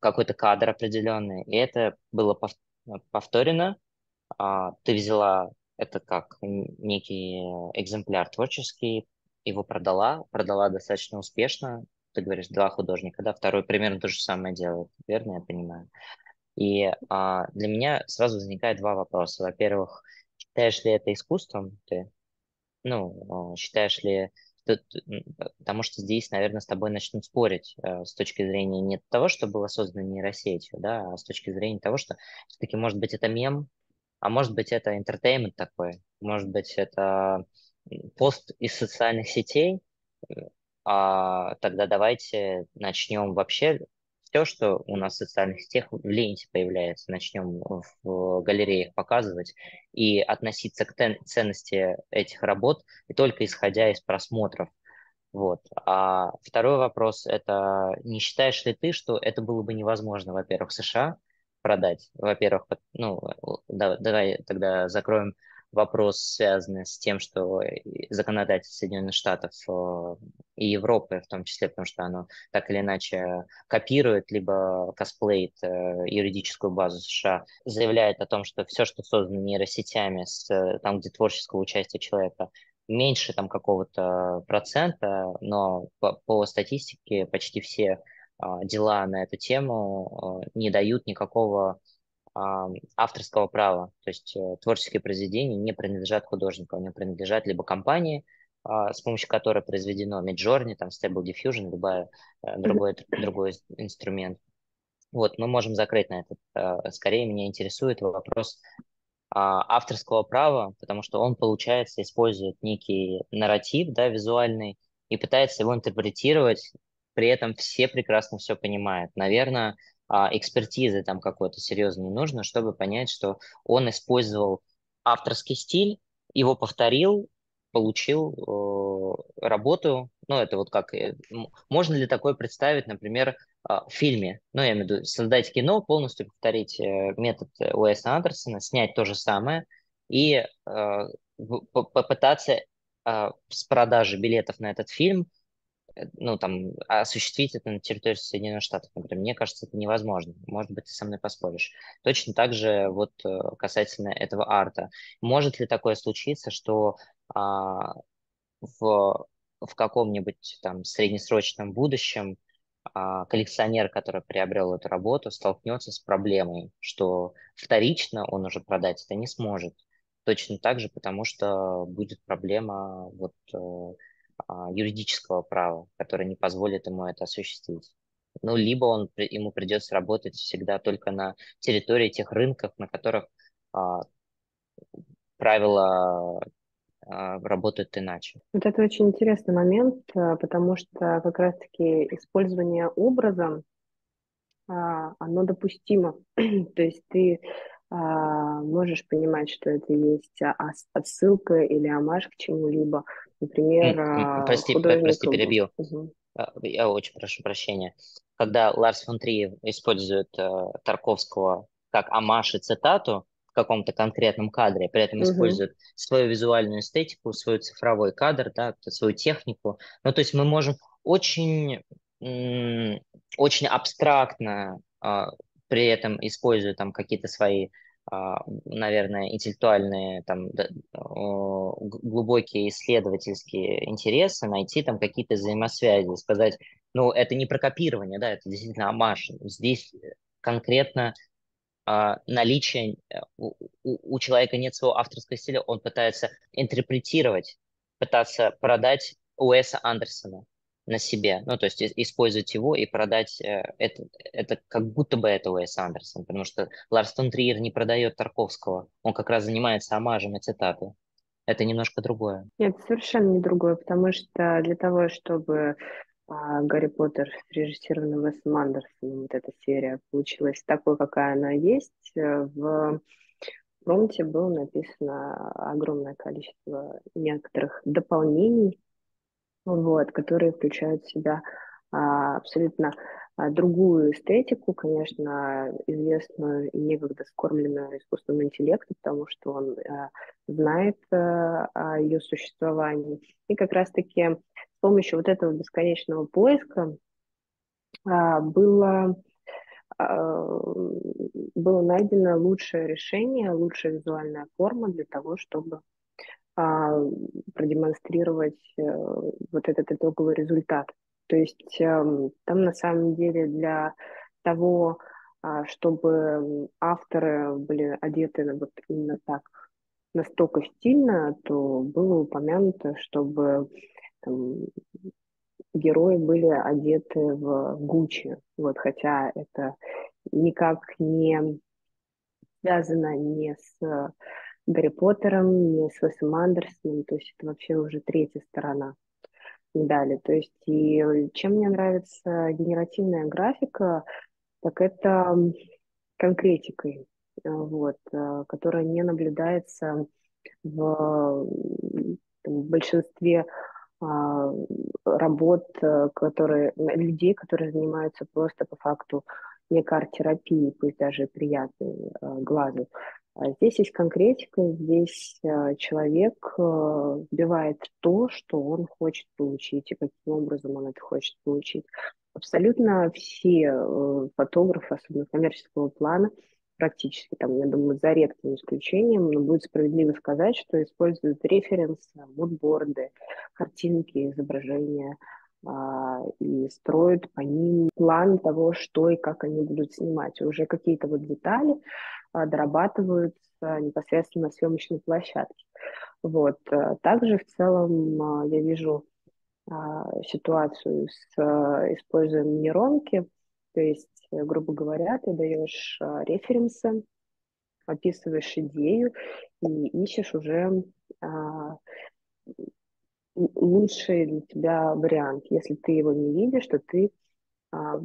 какой-то кадр определенный. И это было повторено. А, ты взяла это как некий экземпляр творческий, его продала, продала достаточно успешно. Ты говоришь, два художника, да, второй примерно то же самое делает, верно я понимаю? И а, для меня сразу возникает два вопроса. Во-первых, Считаешь ли это искусством ты? Ну, а, считаешь ли... Потому что здесь, наверное, с тобой начнут спорить э, с точки зрения не того, что было создано нейросетью, да, а с точки зрения того, что все-таки, может быть, это мем, а может быть, это интертеймент такой, может быть, это пост из социальных сетей, а тогда давайте начнем вообще все, что у нас в социальных сетях в ленте появляется, начнем в галереях показывать и относиться к ценности этих работ и только исходя из просмотров. Вот. А второй вопрос – это не считаешь ли ты, что это было бы невозможно, во-первых, США продать? Во-первых, ну, да, давай тогда закроем вопрос, связанный с тем, что законодательство Соединенных Штатов э, и Европы, в том числе, потому что оно так или иначе копирует, либо косплеит э, юридическую базу США, заявляет о том, что все, что создано нейросетями, с, э, там, где творческого участия человека, меньше там какого-то процента, но по, по статистике почти все а, дела на эту тему не дают никакого авторского права, то есть э, творческие произведения не принадлежат художнику, они принадлежат либо компании, а, с помощью которой произведено Midjourney, там Stable Diffusion, любой э, другой, другой инструмент. Вот, мы можем закрыть на этот. Э, скорее меня интересует вопрос а, авторского права, потому что он, получается, использует некий нарратив, да, визуальный, и пытается его интерпретировать, при этом все прекрасно все понимают. Наверное, а, экспертизы там какой-то серьезной не нужно, чтобы понять, что он использовал авторский стиль, его повторил, получил э, работу. Ну, это вот как... Э, можно ли такое представить, например, э, в фильме? Ну, я имею в виду, создать кино, полностью повторить э, метод Уэса Андерсона, снять то же самое и э, попытаться э, с продажи билетов на этот фильм Э, ну, там, осуществить это на территории Соединенных Штатов, например. Мне кажется, это невозможно. Может быть, ты со мной поспоришь. Точно так же вот э, касательно этого арта. Может ли такое случиться, что а, в, в каком-нибудь там среднесрочном будущем а, коллекционер, который приобрел эту работу, столкнется с проблемой, что вторично он уже продать это не сможет. Точно так же, потому что будет проблема вот э, юридического права, которое не позволит ему это осуществить. ну, либо он, ему придется работать всегда только на территории тех рынков, на которых а, правила а, работают иначе. Вот это очень интересный момент, а, потому что как раз-таки использование образа, а, оно допустимо. То есть ты можешь понимать, что это есть отсылка или амаш к чему-либо. Например, Прости, художник... прости, перебью. Угу. Я очень прошу прощения. Когда Ларс фон Триев использует э, Тарковского как амаш и цитату, каком-то конкретном кадре, при этом угу. используют свою визуальную эстетику, свой цифровой кадр, да, свою технику. Ну, то есть мы можем очень, очень абстрактно а, при этом используя там какие-то свои а, наверное, интеллектуальные, там, глубокие исследовательские интересы, найти там какие-то взаимосвязи, сказать, ну, это не про копирование, да, это действительно амаш. Здесь конкретно а, наличие, э, у, у человека нет своего авторского стиля, он пытается интерпретировать, пытаться продать Уэса Андерсона на себе, ну, то есть использовать его и продать э, это, это как будто бы это Уэс Андерсон, потому что Ларс Триер не продает Тарковского, он как раз занимается омажем и цитатой. Это немножко другое. Нет, совершенно не другое, потому что для того, чтобы а Гарри Поттер, срежиссированный Уэсом Андерсоном, вот эта серия получилась такой, какая она есть. Э, в промте было написано огромное количество некоторых дополнений, вот, которые включают в себя а, абсолютно а, другую эстетику, конечно, известную и некогда скормленную искусственному интеллекту, потому что он а, знает а, о ее существовании. И как раз-таки помощью вот этого бесконечного поиска а, было, а, было найдено лучшее решение, лучшая визуальная форма для того, чтобы продемонстрировать э, вот этот итоговый результат. То есть эм, там на самом деле для того, чтобы авторы были одеты вот именно так, настолько стильно, то было упомянуто, чтобы там, герои были одеты в Гуччи, вот, хотя это никак не связано ни с Гарри Поттером, ни с Уэсом Андерсоном, то есть это вообще уже третья сторона медали. То есть и чем мне нравится генеративная графика, так это конкретикой, вот, которая не наблюдается в, в большинстве а, работ, э, которые, людей, которые занимаются просто по факту некой арт-терапии, пусть даже приятной э, глазу. А здесь есть конкретика, здесь э, человек вбивает то, что он хочет получить, и каким образом он это хочет получить. Абсолютно все фотографы, особенно коммерческого плана, практически, там, я думаю, за редким исключением, но будет справедливо сказать, что используют референсы, мудборды, картинки, изображения и строят по ним план того, что и как они будут снимать. уже какие-то вот детали а, дорабатываются непосредственно на съемочной площадке. Вот. А, также в целом а, я вижу а, ситуацию с а, использованием нейронки, то есть грубо говоря, ты даешь а, референсы, описываешь идею и ищешь уже а, лучший для тебя вариант. Если ты его не видишь, то ты а,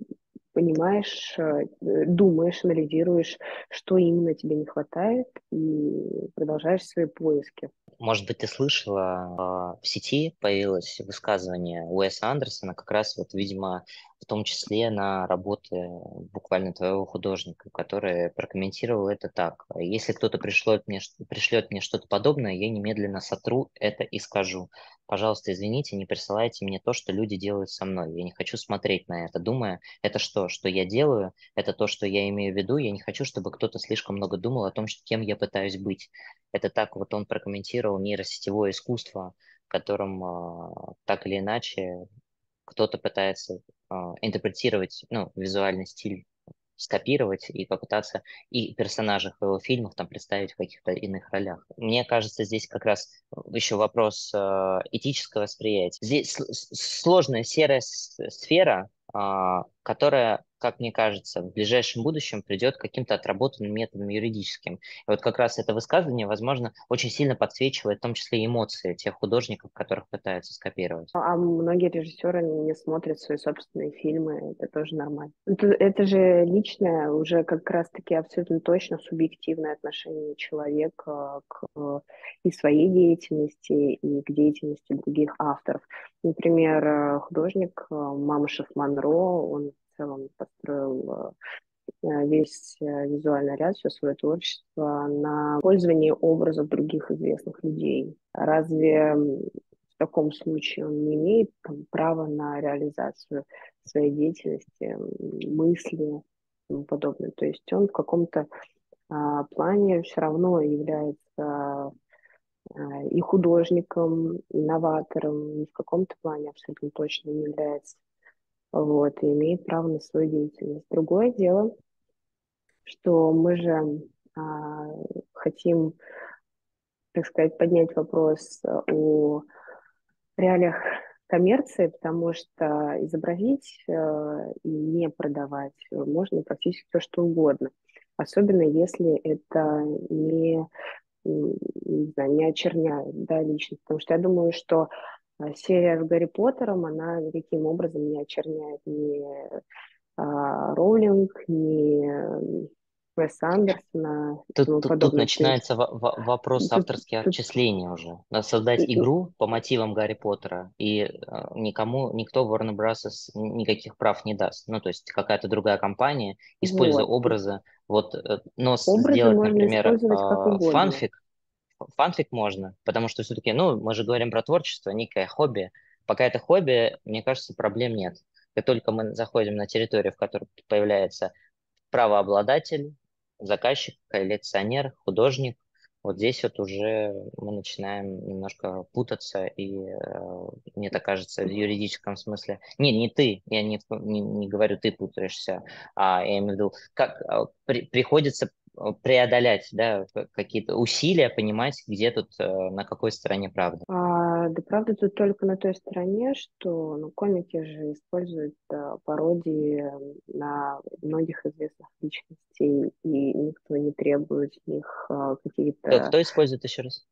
понимаешь, э, думаешь, анализируешь, что именно тебе не хватает, и продолжаешь свои поиски. Может быть, ты слышала, в сети появилось высказывание Уэса Андерсона, как раз вот, видимо, том числе на работы буквально твоего художника, который прокомментировал это так. Если кто-то пришлет мне, пришлет мне что-то подобное, я немедленно сотру это и скажу. Пожалуйста, извините, не присылайте мне то, что люди делают со мной. Я не хочу смотреть на это, думая, это что, что я делаю, это то, что я имею в виду. Я не хочу, чтобы кто-то слишком много думал о том, кем я пытаюсь быть. Это так вот он прокомментировал нейросетевое искусство, которым э, так или иначе кто-то пытается интерпретировать ну, визуальный стиль, скопировать и попытаться и персонажей в его фильмах там представить в каких-то иных ролях. Мне кажется, здесь как раз еще вопрос э, этического восприятия. Здесь сложная серая сфера, а, которая, как мне кажется, в ближайшем будущем придет к каким-то отработанным методам юридическим. И вот как раз это высказывание, возможно, очень сильно подсвечивает в том числе эмоции тех художников, которых пытаются скопировать. А многие режиссеры не смотрят свои собственные фильмы, это тоже нормально. Это, это же личное, уже как раз-таки абсолютно точно субъективное отношение человека к и своей деятельности, и к деятельности других авторов. Например, э, художник э, Мамышев Монро, он целом построил э, весь визуальный ряд, все свое творчество на пользование образов других известных людей. Разве в таком случае он не имеет там, права на реализацию своей деятельности, мысли и тому подобное? То есть он в каком-то а, плане все равно является а, и художником, и новатором, и в каком-то плане абсолютно точно не является. Вот, и имеет право на свою деятельность. Другое дело, что мы же а, хотим, так сказать, поднять вопрос о реалиях коммерции, потому что изобразить э, и не продавать можно практически все, что угодно. Особенно если это не не знаю, не очерняют, да, личность. Потому что я думаю, что серия с Гарри Поттером, она никаким образом не очерняет ни а, Роулинг, ни Уэса Андерсона. Тут, тут, тут начинается есть, вопрос авторских тут, отчислений уже. Надо создать и, игру по мотивам Гарри Поттера, и э, никому, никто Warner Bros. никаких прав не даст. Ну, то есть какая-то другая компания, используя вот. образы, вот, э, но образы сделать, например, э, фанфик, фанфик можно, потому что все-таки, ну, мы же говорим про творчество, некое хобби. Пока это хобби, мне кажется, проблем нет. Как только мы заходим на территорию, в которой появляется правообладатель, заказчик, коллекционер, художник. Вот здесь вот уже мы начинаем немножко путаться, и э, мне так кажется, в юридическом смысле. Не, не ты, я не, не, не говорю, ты путаешься, а я имею в виду, как э, при, приходится преодолять да, какие-то усилия, понимать, где тут, э, на какой стороне правда? А, да правда тут только на той стороне, что ну, комики же используют а, пародии на многих известных личностей, и никто не требует с них а, какие-то... Кто, кто использует еще раз?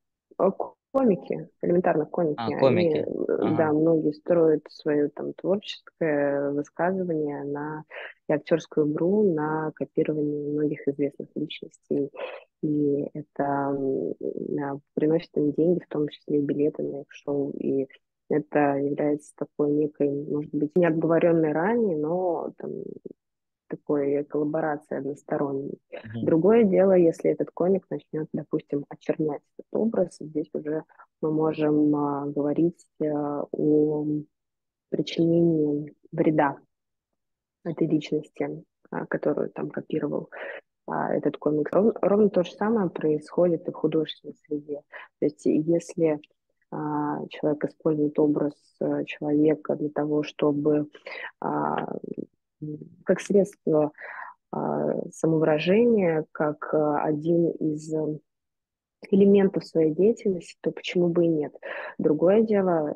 Комики, элементарно комики. А, комики. Они, ага. Да, многие строят свое там творческое высказывание на и актерскую игру на копирование многих известных личностей. И это приносит им деньги, в том числе и билеты на их шоу. И это является такой некой, может быть, не обговоренной ранее, но там, такой коллаборацией односторонней. Mm-hmm. Другое дело, если этот комик начнет, допустим, очернять этот образ, здесь уже мы можем а, говорить а, о причинении вреда этой личности, а, которую там копировал а, этот комик. Ровно, ровно то же самое происходит и в художественной среде. То есть если а, человек использует образ э, человека для того, чтобы как средство самовыражения, как один из элементов своей деятельности, то почему бы и нет. Другое дело,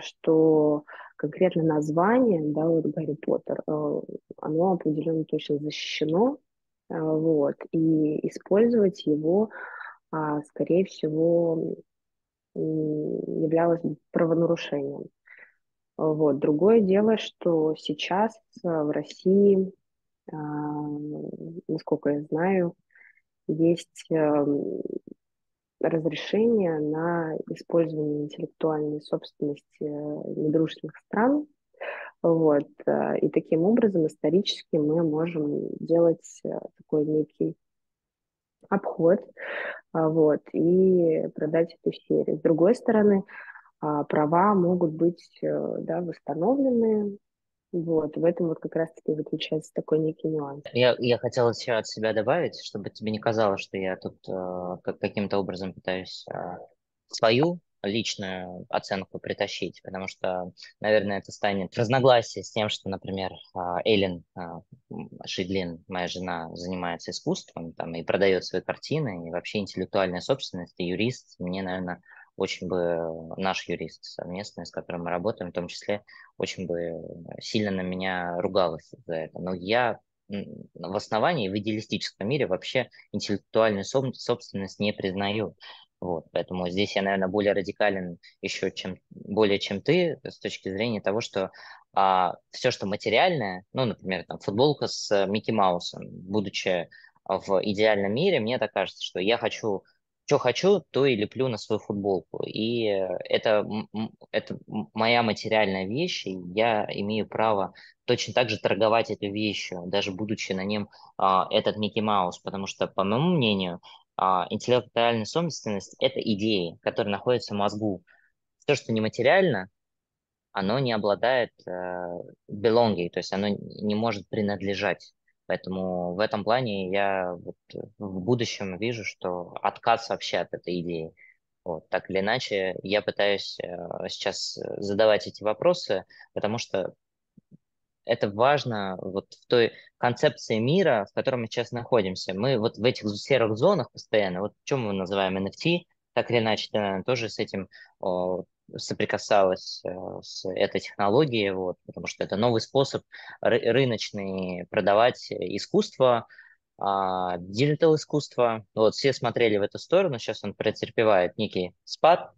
что конкретно название, да, вот Гарри Поттер, э, оно определенно точно защищено, э, вот, и использовать его, а, скорее всего, являлось правонарушением. Вот. Другое дело, что сейчас э, в России, а, насколько я знаю, есть эм, разрешение на использование интеллектуальной собственности э, недружественных стран. Вот. Э, и таким образом исторически мы можем делать э, такой некий обход вот, и продать эту серию. С другой стороны, права могут быть да, восстановлены вот, в этом вот как раз-таки заключается такой некий нюанс. Я, я хотел еще от себя добавить, чтобы тебе не казалось, что я тут э, каким-то образом пытаюсь э, свою личную оценку притащить, потому что, наверное, это станет разногласие с тем, что, например, Эллен Шидлин, моя жена, занимается искусством там, и продает свои картины, и вообще интеллектуальная собственность, и юрист, мне, наверное, очень бы наш юрист совместный, с которым мы работаем, в том числе, очень бы сильно на меня ругалась за это. Но я в основании, в идеалистическом мире вообще интеллектуальную собственность не признаю. Вот, поэтому здесь я, наверное, более радикален еще, чем, более чем ты, с точки зрения того, что а, все, что материальное, ну, например, там, футболка с Микки Маусом, будучи в идеальном мире, мне так кажется, что я хочу, что хочу, то и леплю на свою футболку. И это, это моя материальная вещь, и я имею право точно так же торговать этой вещью, даже будучи на нем а, этот Микки Маус, потому что, по моему мнению, а, интеллектуальная собственность – это идеи, которые находятся в мозгу. Все, что нематериально, оно не обладает э, belonging, то есть оно не может принадлежать. Поэтому в этом плане я вот в будущем вижу, что отказ вообще от этой идеи. Вот, так или иначе, я пытаюсь э, сейчас задавать эти вопросы, потому что это важно вот в той концепции мира, в котором мы сейчас находимся. Мы вот в этих серых зонах постоянно, вот чем мы называем NFT, так или иначе, ты, наверное, тоже с этим о, соприкасалась э, с этой технологией, вот, потому что это новый способ ры- рыночный продавать искусство, а, digital искусство. Вот все смотрели в эту сторону, сейчас он претерпевает некий спад,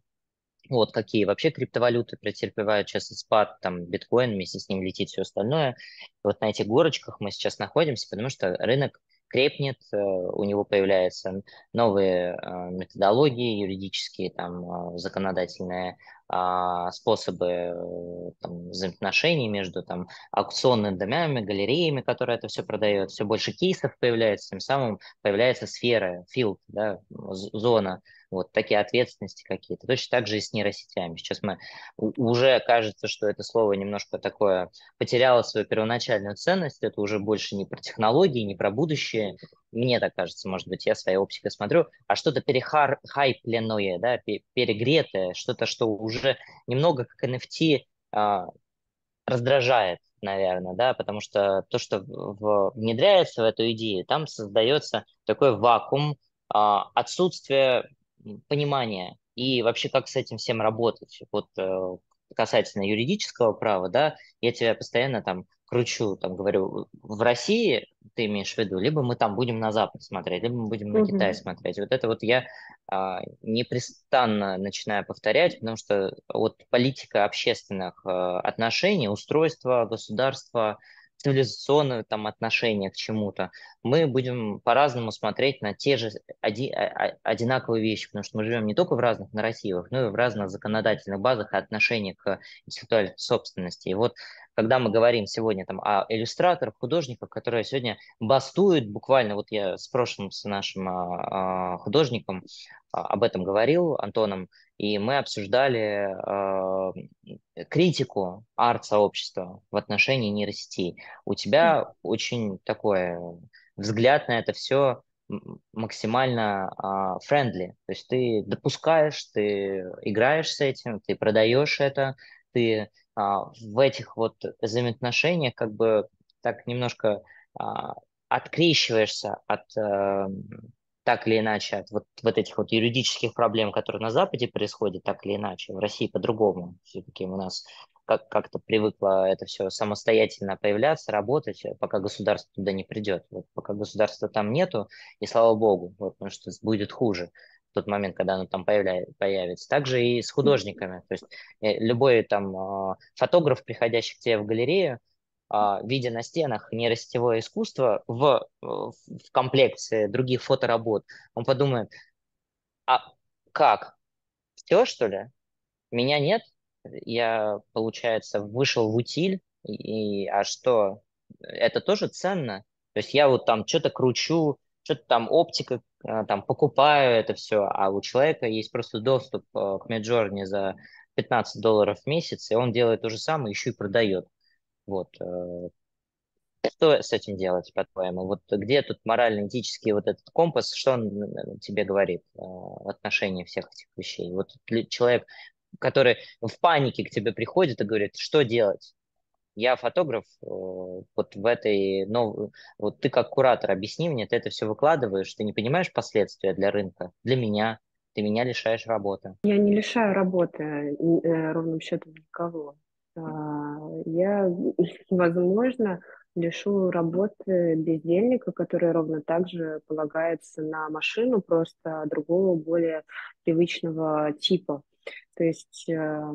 вот какие вообще криптовалюты претерпевают сейчас спад, там биткоин, вместе с ним летит все остальное. вот на этих горочках мы сейчас находимся, потому что рынок крепнет, э, у него появляются новые э, методологии юридические, там, законодательные способы там, взаимоотношений между там, аукционными домами, галереями, которые это все продают. Все больше кейсов появляется, тем самым появляется сфера, field, да, зона вот такие ответственности какие-то. Точно так же и с нейросетями. Сейчас мы уже кажется, что это слово немножко такое потеряло свою первоначальную ценность. Это уже больше не про технологии, не про будущее. Мне так кажется, может быть, я своей оптикой смотрю, а что-то перехайпленное, да, перегретое, что-то, что уже немного как NFT а, раздражает наверное, да, потому что то, что в, внедряется в эту идею, там создается такой вакуум, а, отсутствие понимания и вообще как с этим всем работать. Вот э, касательно юридического права, да, я тебя постоянно там кручу, там говорю, в России ты имеешь в виду, либо мы там будем на Запад смотреть, либо мы будем на mm-hmm. Китай смотреть. Вот это вот я а, непрестанно начинаю повторять, потому что вот политика общественных а, отношений, устройство государства, цивилизационное там отношение к чему-то, мы будем по-разному смотреть на те же оди, одинаковые вещи, потому что мы живем не только в разных нарративах, но и в разных законодательных базах и отношениях к интеллектуальной собственности. И вот когда мы говорим сегодня там о иллюстраторах, художниках, которые сегодня бастуют, буквально вот я с прошлым с нашим а, а, художником а, об этом говорил, Антоном, и мы обсуждали э, критику арт-сообщества в отношении нейросетей. У тебя очень такой взгляд на это все максимально френдли, э, то есть ты допускаешь, ты играешь с этим, ты продаешь это, ты э, в этих вот взаимоотношениях как бы так немножко э, открещиваешься от э, так или иначе от вот, вот этих вот юридических проблем, которые на Западе происходят, так или иначе, в России по-другому. Все-таки у нас как- как-то привыкло это все самостоятельно появляться, работать, пока государство туда не придет. Вот пока государства там нету, и слава богу, вот, потому что будет хуже в тот момент, когда оно там появля... появится. Также и с художниками. То есть э, любой там а, фотограф, приходящий к тебе в галерею, видя на стенах нейросетевое искусство в, в комплекции других фоторабот, он подумает, а как? Все, что ли? Меня нет? Я, получается, вышел в утиль, и, а что? Это тоже ценно? То есть я вот там что-то кручу, что-то там оптика, а, там покупаю это все, а у человека есть просто доступ э, к Midjourney за 15 долларов в месяц, и он делает то же самое, еще и продает. Вот. Э, что с этим делать, по-твоему? Вот где тут морально-этический вот этот компас, что он э, тебе говорит э, в отношении всех этих вещей? Вот человек, который в панике к тебе приходит и говорит, что делать? Я фотограф, вот в этой, ну, вот ты как куратор, объясни мне, ты это все выкладываешь, ты не понимаешь последствия для рынка, для меня, ты меня лишаешь работы. Я не лишаю работы э, ровным счетом никого. А, я, возможно, лишу работы бездельника, который ровно так же полагается на машину, просто другого, более привычного типа. То есть э,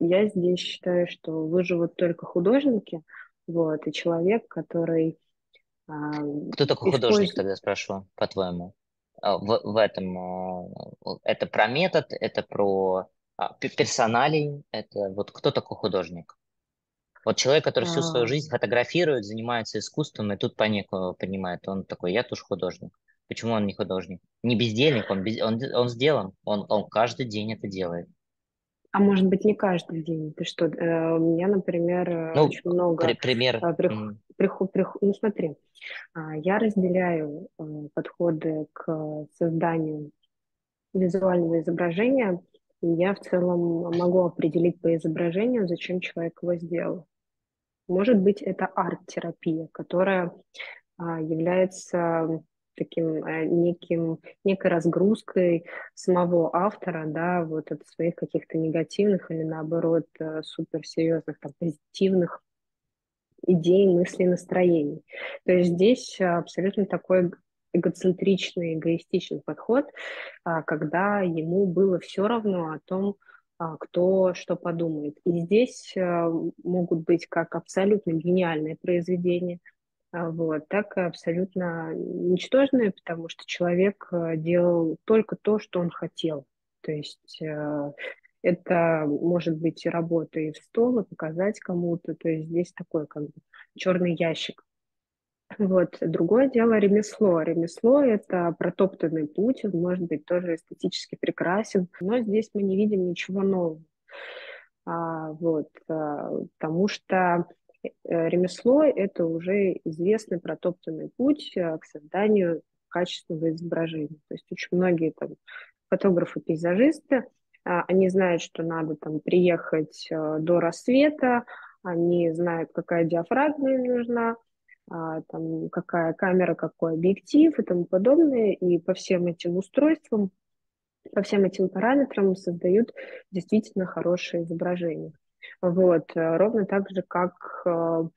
я здесь считаю, что выживут только художники, вот, и человек, который... Э, Кто такой использует... художник, тогда спрошу, по-твоему? А, в, в этом э, это про метод, это про а, персоналей, это вот кто такой художник? Вот человек, который всю свою а. жизнь фотографирует, занимается искусством, и тут панику понимает, он такой, я тоже художник. Почему он не художник? Не бездельник, он, без, он, он сделан, он, он каждый день это делает. А может быть, не каждый день. Ты что, э, у меня, например, э, ну, очень много... При, пример... Прих, прих, прих, ну, смотри, а, я разделяю э, подходы к созданию визуального изображения, и я в целом могу определить по изображению, зачем человек его сделал. Может быть, это арт-терапия, которая а, является таким э, неким, некой разгрузкой самого автора, да, вот от своих каких-то негативных или наоборот э, суперсерьезных, там, позитивных идей, мыслей, настроений. То есть здесь абсолютно такой эгоцентричный, эгоистичный подход, а, когда ему было все равно о том, а, кто что подумает. И здесь э, могут быть как абсолютно гениальные произведения, а, вот, так и абсолютно ничтожные, потому что человек э, делал только то, что он хотел. То есть э, это может быть и работа и в стол, и показать кому-то. То есть здесь такой как бы черный ящик. Вот. Другое дело ремесло. Ремесло – это протоптанный путь, он может быть тоже эстетически прекрасен, но здесь мы не видим ничего нового. А, вот, а, потому что Э, ремесло – это уже известный протоптанный путь э, к созданию качественного изображения. То есть очень многие там фотографы-пейзажисты, а, они знают, что надо там приехать э, до рассвета, они знают, какая диафрагма им нужна, там, какая камера, какой объектив и тому подобное. И по всем этим устройствам, по всем этим параметрам создают действительно хорошее изображение. Вот, э, ровно так же, как э,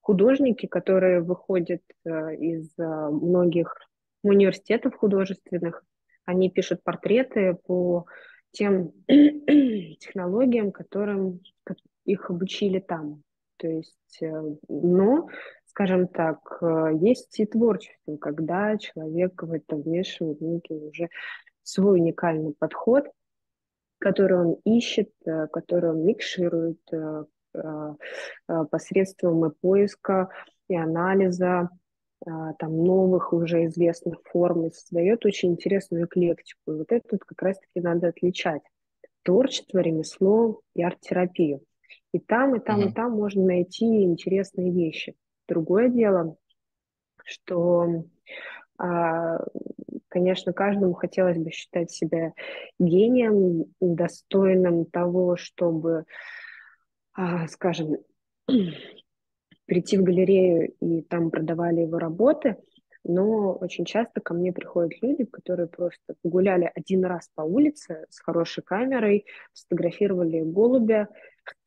художники, которые выходят э, из многих университетов художественных, они пишут портреты по тем технологиям, которым их обучили там. То есть, но, скажем так, есть и творчество, когда человек в это вмешивает некий уже свой уникальный подход – который он ищет, э, который он микширует э, э, посредством и поиска, и анализа там новых уже известных форм и создает очень интересную эклектику. И вот это тут как раз-таки надо отличать. Творчество, ремесло и арт-терапию. И там, и там, mm-hmm. и там можно найти интересные вещи. Другое дело, что а, Конечно, каждому хотелось бы считать себя гением, достойным того, чтобы, а, скажем, прийти в галерею и там продавали его работы, но очень часто ко мне приходят люди, которые просто погуляли один раз по улице с хорошей камерой, сфотографировали голубя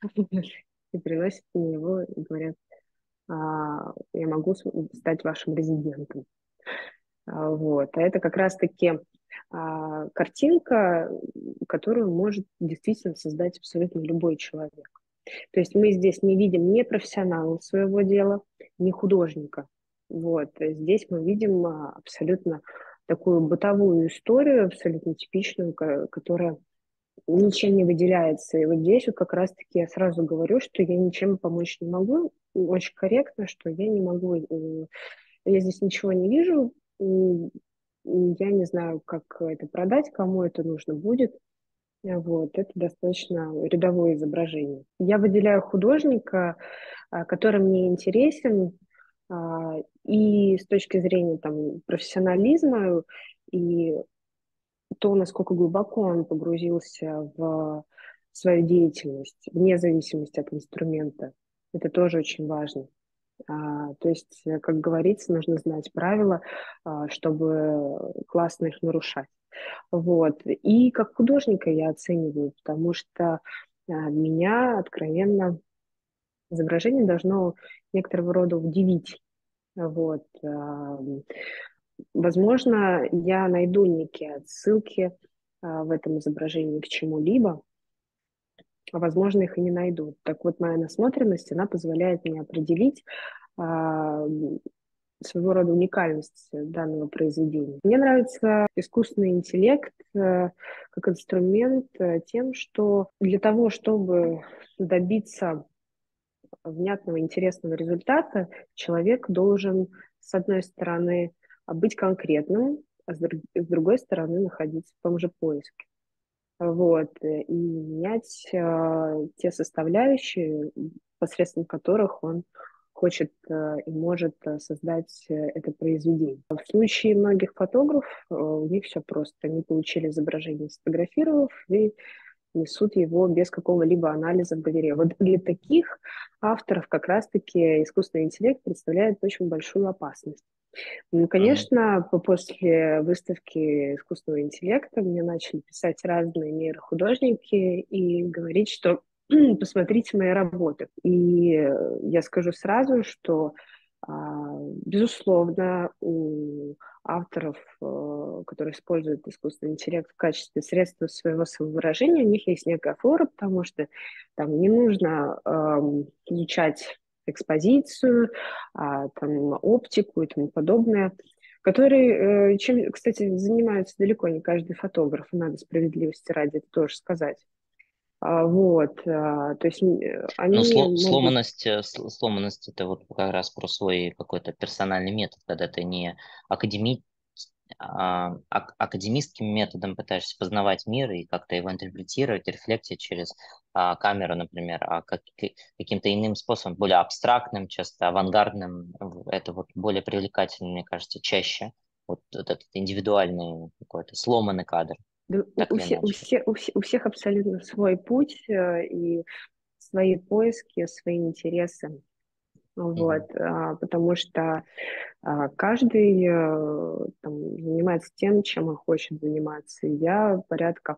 и приносят мне его и говорят, «А, я могу стать вашим резидентом. А, вот. А это как раз-таки а, картинка, которую может действительно создать абсолютно любой человек. То есть мы здесь не видим ни профессионала своего дела, ни художника. Вот. Здесь мы видим а, абсолютно такую бытовую историю, абсолютно типичную, которая ничем не выделяется. И вот здесь вот как раз-таки я сразу говорю, что я ничем помочь не могу. Очень корректно, что я не могу, э, я здесь ничего не вижу, я не знаю, как это продать, кому это нужно будет. Вот, это достаточно рядовое изображение. Я выделяю художника, а, который мне интересен, а, и с точки зрения там, профессионализма и то, насколько глубоко он погрузился в свою деятельность, вне зависимости от инструмента. Это тоже очень важно. А, то есть, э, как говорится, нужно знать правила, а, чтобы классно их нарушать. Вот. И как художника я оцениваю, потому что а, меня откровенно изображение должно некоторого рода удивить. Вот. Возможно, я найду некие отсылки а, в этом изображении к чему-либо, а возможно, их и не найду. Так вот, моя насмотренность, она позволяет мне определить а, своего рода уникальность данного произведения. Мне нравится искусственный интеллект э, как инструмент э, тем, что для того, чтобы добиться внятного, интересного результата, человек должен, с одной стороны, быть конкретным, а с, друг, с другой стороны находиться в том же поиске. Вот, и менять э, те составляющие, посредством которых он хочет э, и может э, создать э, это произведение. В случае многих фотографов у них все просто. Они получили изображение, сфотографировав, и несут его без какого-либо анализа в галерее. Вот для таких авторов как раз-таки искусственный интеллект представляет очень большую опасность. Ну, конечно, после выставки искусственного интеллекта мне начали писать разные нейрохудожники и говорить, что посмотрите мои работы. И я скажу сразу, что, а, безусловно, у авторов, э, которые используют искусственный интеллект в качестве средства своего самовыражения, у них есть некая флора, потому что там не нужно эм, изучать экспозицию, а, там, оптику и тому подобное, которые, э, чем, кстати, занимаются далеко не каждый фотограф, надо справедливости ради это тоже сказать. А, вот, а, то есть э, они... Но сло, могут... сломанность, э, сломанность это вот как раз про свой какой-то персональный метод, когда ты не академи, а, академистским методом пытаешься познавать мир и как-то его интерпретировать, рефлексия через а, камеру, например, а как, каким-то иным способом, более абстрактным, часто авангардным, это вот более привлекательно, мне кажется, чаще. Вот, вот этот индивидуальный какой-то сломанный кадр. Да, у, все, у, все, у, все, у всех абсолютно свой путь э, и свои поиски, свои интересы. Вот, mm-hmm. потому что а, каждый э, там, занимается тем, чем он хочет заниматься. Я порядка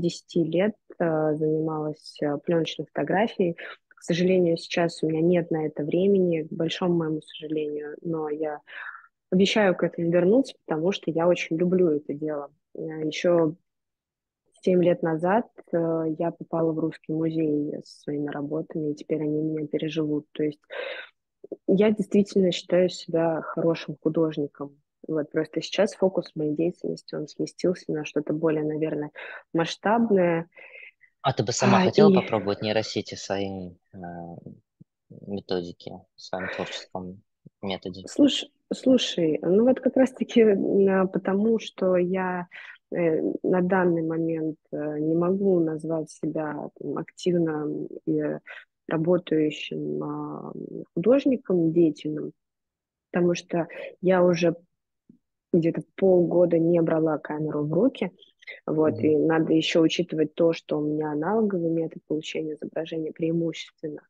10 лет э, занималась пленочной фотографией. К сожалению, сейчас у меня нет на это времени, к большому моему сожалению, но я обещаю к этому вернуться, потому что я очень люблю это дело. Еще Семь лет назад э, я попала в Русский музей со своими работами, и теперь они меня переживут. То есть я действительно считаю себя хорошим художником. Вот просто сейчас фокус моей деятельности, он сместился на что-то более, наверное, масштабное. А ты бы сама а, хотела и... попробовать нейросети своей э, методики, в своем творческом методе? Слушай, слушай, ну вот как раз-таки потому, что я Э, на данный момент э, не могу назвать себя там, активно работающим а, художником, деятельным, потому что я уже где-то полгода не брала камеру в руки, вот, mm-hmm. и надо еще учитывать то, что у меня аналоговый метод получения изображения преимущественно,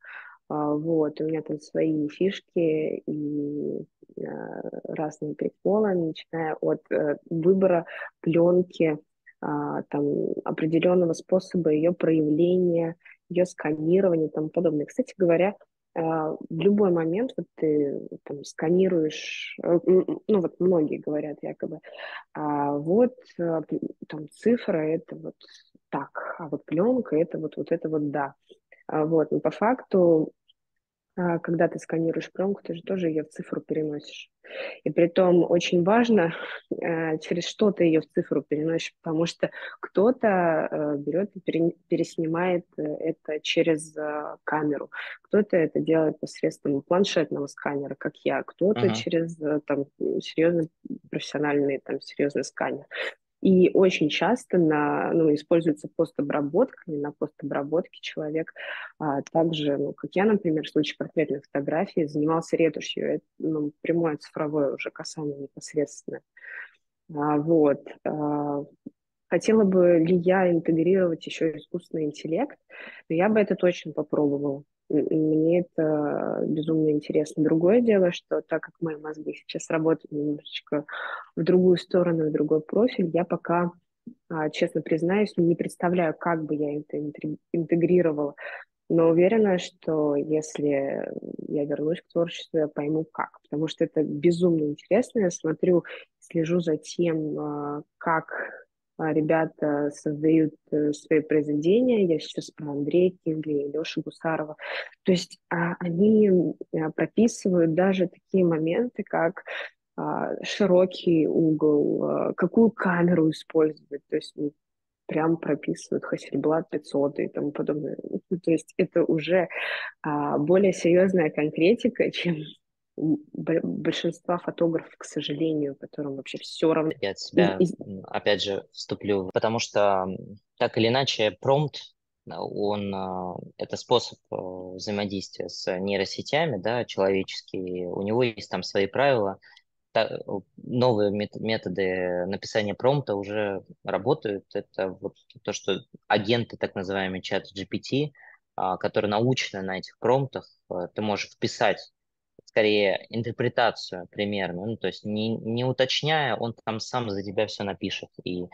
а, вот, у меня там свои фишки и Э, разные приколы, начиная от э, выбора пленки, а, там, определенного способа ее проявления, ее сканирования и тому подобное. Кстати говоря, в любой момент вот ты там сканируешь, ну вот многие говорят якобы, а вот там цифра это вот так, а вот пленка это вот, вот это вот да. А вот, но по факту а, когда ты сканируешь пленку, ты же тоже ее в цифру переносишь. И при том очень важно, э, через что ты ее в цифру переносишь, потому что кто-то э, берет и переснимает э, это через камеру, кто-то это делает посредством планшетного сканера, как я, кто-то uh-huh. через там серьезный профессиональный там серьезный сканер. И очень часто на, ну, используется постобработка, и на постобработке человек а, также, ну, как я, например, в случае портретной фотографии, занимался ретушью, это, ну, прямое цифровое уже касание непосредственно. А, вот. А, хотела бы ли я интегрировать еще искусственный интеллект, но я бы это точно попробовала. Мне это безумно интересно. Другое дело, что так как мои мозги сейчас работают немножечко в другую сторону, в другой профиль, я пока, а, честно признаюсь, не представляю, как бы я это интегрировала. Но уверена, что если я вернусь к творчеству, я пойму как. Потому что это безумно интересно. Я смотрю, слежу за тем, а, как ребята создают э, свои произведения. Я сейчас про Андрея Кивли, Лешу Гусарова. То есть а, они прописывают даже такие моменты, как широкий угол, какую камеру использовать. То есть прям прописывают Хасельблад 500 и тому подобное. Ну, то есть это уже а, более серьезная конкретика, чем большинства фотографов, к сожалению, которым вообще все равно. Я от себя, опять же, вступлю, потому что так или иначе промпт, он, а, это способ а, взаимодействия с нейросетями, да, человеческие, у него есть там свои правила, новые методы написания промпта уже работают. Это вот то, что агенты, так называемый чат GPT, а, которые научены на этих промптах, ты можешь вписать скорее интерпретацию примерно, ну, то есть не, не уточняя, он там сам за тебя все напишет. И,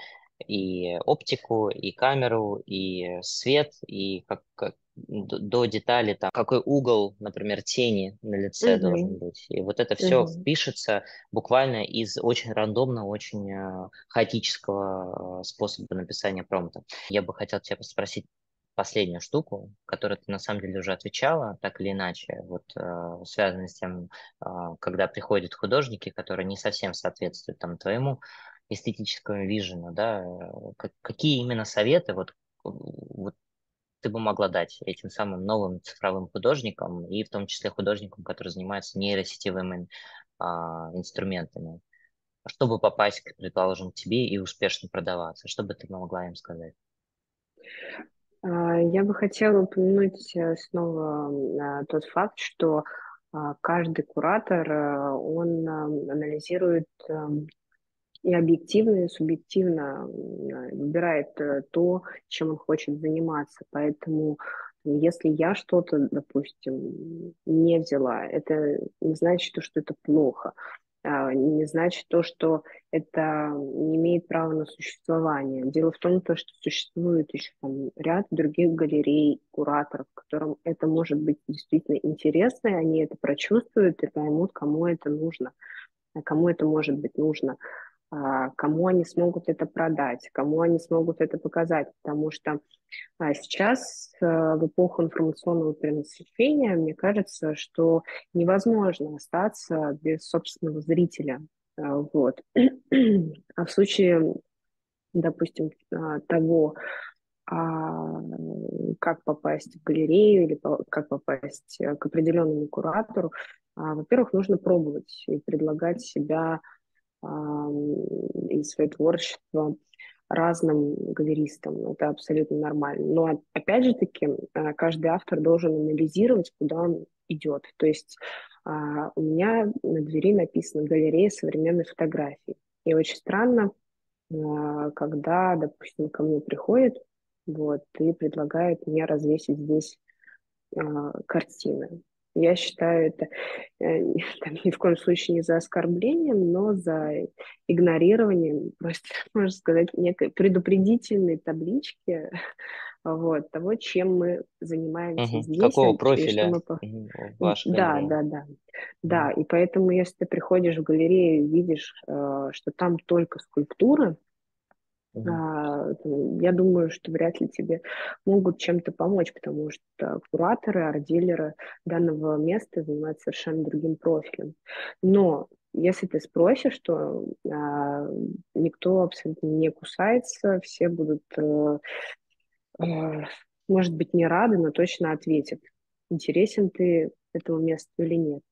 и оптику, и камеру, и свет, и как, как до детали, там, какой угол, например, тени на лице mm-hmm. должен быть. И вот это все mm-hmm. впишется буквально из очень рандомного, очень э, хаотического э, способа написания промпта. Я бы хотел тебя спросить последнюю штуку, которую ты на самом деле уже отвечала, так или иначе, вот э, связанная с тем, э, когда приходят художники, которые не совсем соответствуют там твоему эстетическому вижену, да, э, какие именно советы вот, вот ты бы могла дать этим самым новым цифровым художникам и в том числе художникам, которые занимаются нейросетевыми а, инструментами, чтобы попасть, предположим, к тебе и успешно продаваться? Что бы ты могла им сказать? А, я бы хотела упомянуть э, снова а, тот факт, что а, каждый куратор, э, он анализирует эм, и объективно, и субъективно выбирает э, то, чем он хочет заниматься. Поэтому если я что-то, допустим, не взяла, это не значит, что это плохо. А, не значит то, что это не имеет права на существование. Дело в том, то, что существует еще там ряд других галерей, кураторов, которым это может быть действительно интересно, и они это прочувствуют и поймут, кому это нужно, кому это может быть нужно. А, кому они смогут это продать, кому они смогут это показать, потому что а, сейчас э, в эпоху информационного перенасыщения, мне кажется, что невозможно остаться без собственного зрителя. А, вот. А в случае, допустим, того, как попасть в галерею или как попасть к определенному куратору, во-первых, нужно пробовать и предлагать себя и свое творчество разным галеристам. Это абсолютно нормально. Но опять же таки, а, каждый автор должен анализировать, куда он идет. То есть а, у меня на двери написано «Галерея современной фотографии». И очень странно, а, когда, допустим, ко мне приходит вот, и предлагает мне развесить здесь картины. Я считаю это э, там, ни в коем случае не за оскорблением, но за игнорированием, просто, можно сказать, некой предупредительной таблички вот, того, чем мы занимаемся угу. здесь. Какого профиля мы... ваш Да, да, да. Да, и поэтому, если ты приходишь в галерею и видишь, э, что там только скульптуры, а, я думаю, что вряд ли тебе могут чем-то помочь, потому что кураторы, арт-дилеры данного места занимаются совершенно другим профилем. Но если ты спросишь, то а, никто абсолютно не кусается, все будут, а, может быть, не рады, но точно ответят, интересен ты этому месту или нет.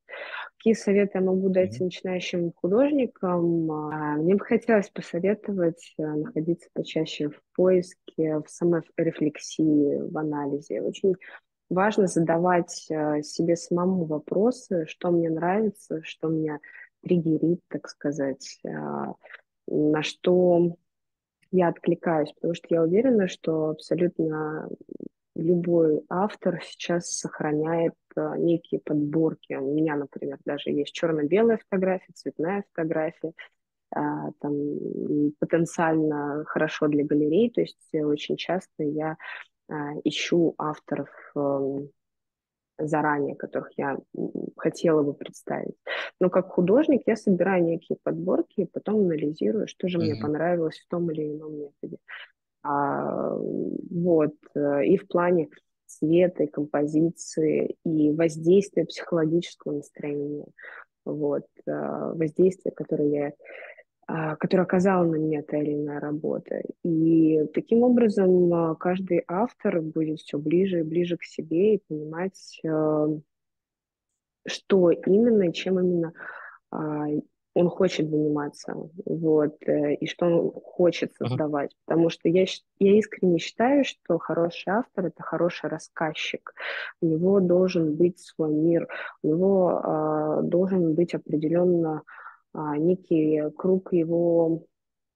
Какие советы я могу дать начинающим художникам? А, мне бы хотелось посоветовать э, находиться почаще в поиске, в саморефлексии, в анализе. Очень важно задавать э, себе самому вопросы, что мне нравится, что меня триггерит, так сказать, а, на что я откликаюсь, потому что я уверена, что абсолютно любой автор сейчас сохраняет а, некие подборки. У меня, например, даже есть черно-белая фотография, цветная фотография, а, там потенциально хорошо для галерей. То есть очень часто я а, ищу авторов эм, заранее, которых я хотела бы представить. Но как художник я собираю некие подборки и потом анализирую, что же mm-hmm. мне понравилось в том или ином методе. А, вот. Э, и в плане цвета, и композиции, и воздействия психологического настроения. Вот. Э, воздействие, которое я а, которое оказала на меня та или иная работа. И таким образом а, каждый автор будет все ближе и ближе к себе и понимать, э, что именно чем именно он хочет заниматься, вот, э, и что он хочет создавать. Uh-huh. Потому что я, я искренне считаю, что хороший автор — это хороший рассказчик. У него должен быть свой мир, у него э, должен быть определенно э, некий круг его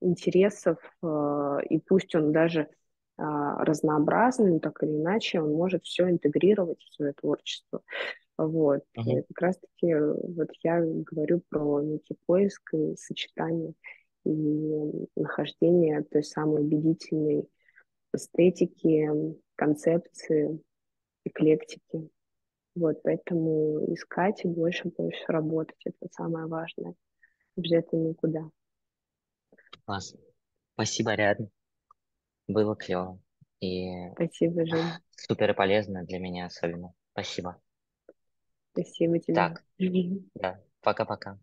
интересов, э, и пусть он даже разнообразный, но так или иначе он может все интегрировать в свое творчество. Вот. Uh-huh. И как раз-таки э, вот я говорю про некий поиск и сочетание и нахождение той самой убедительной эстетики, концепции, эклектики. Вот, поэтому искать и больше, больше работать – это самое важное. Без этого никуда. Класс. Спасибо, рядом. Было клево. И Спасибо, Жень. Супер полезно для меня особенно. Спасибо. Спасибо тебе. Так, да, пока-пока.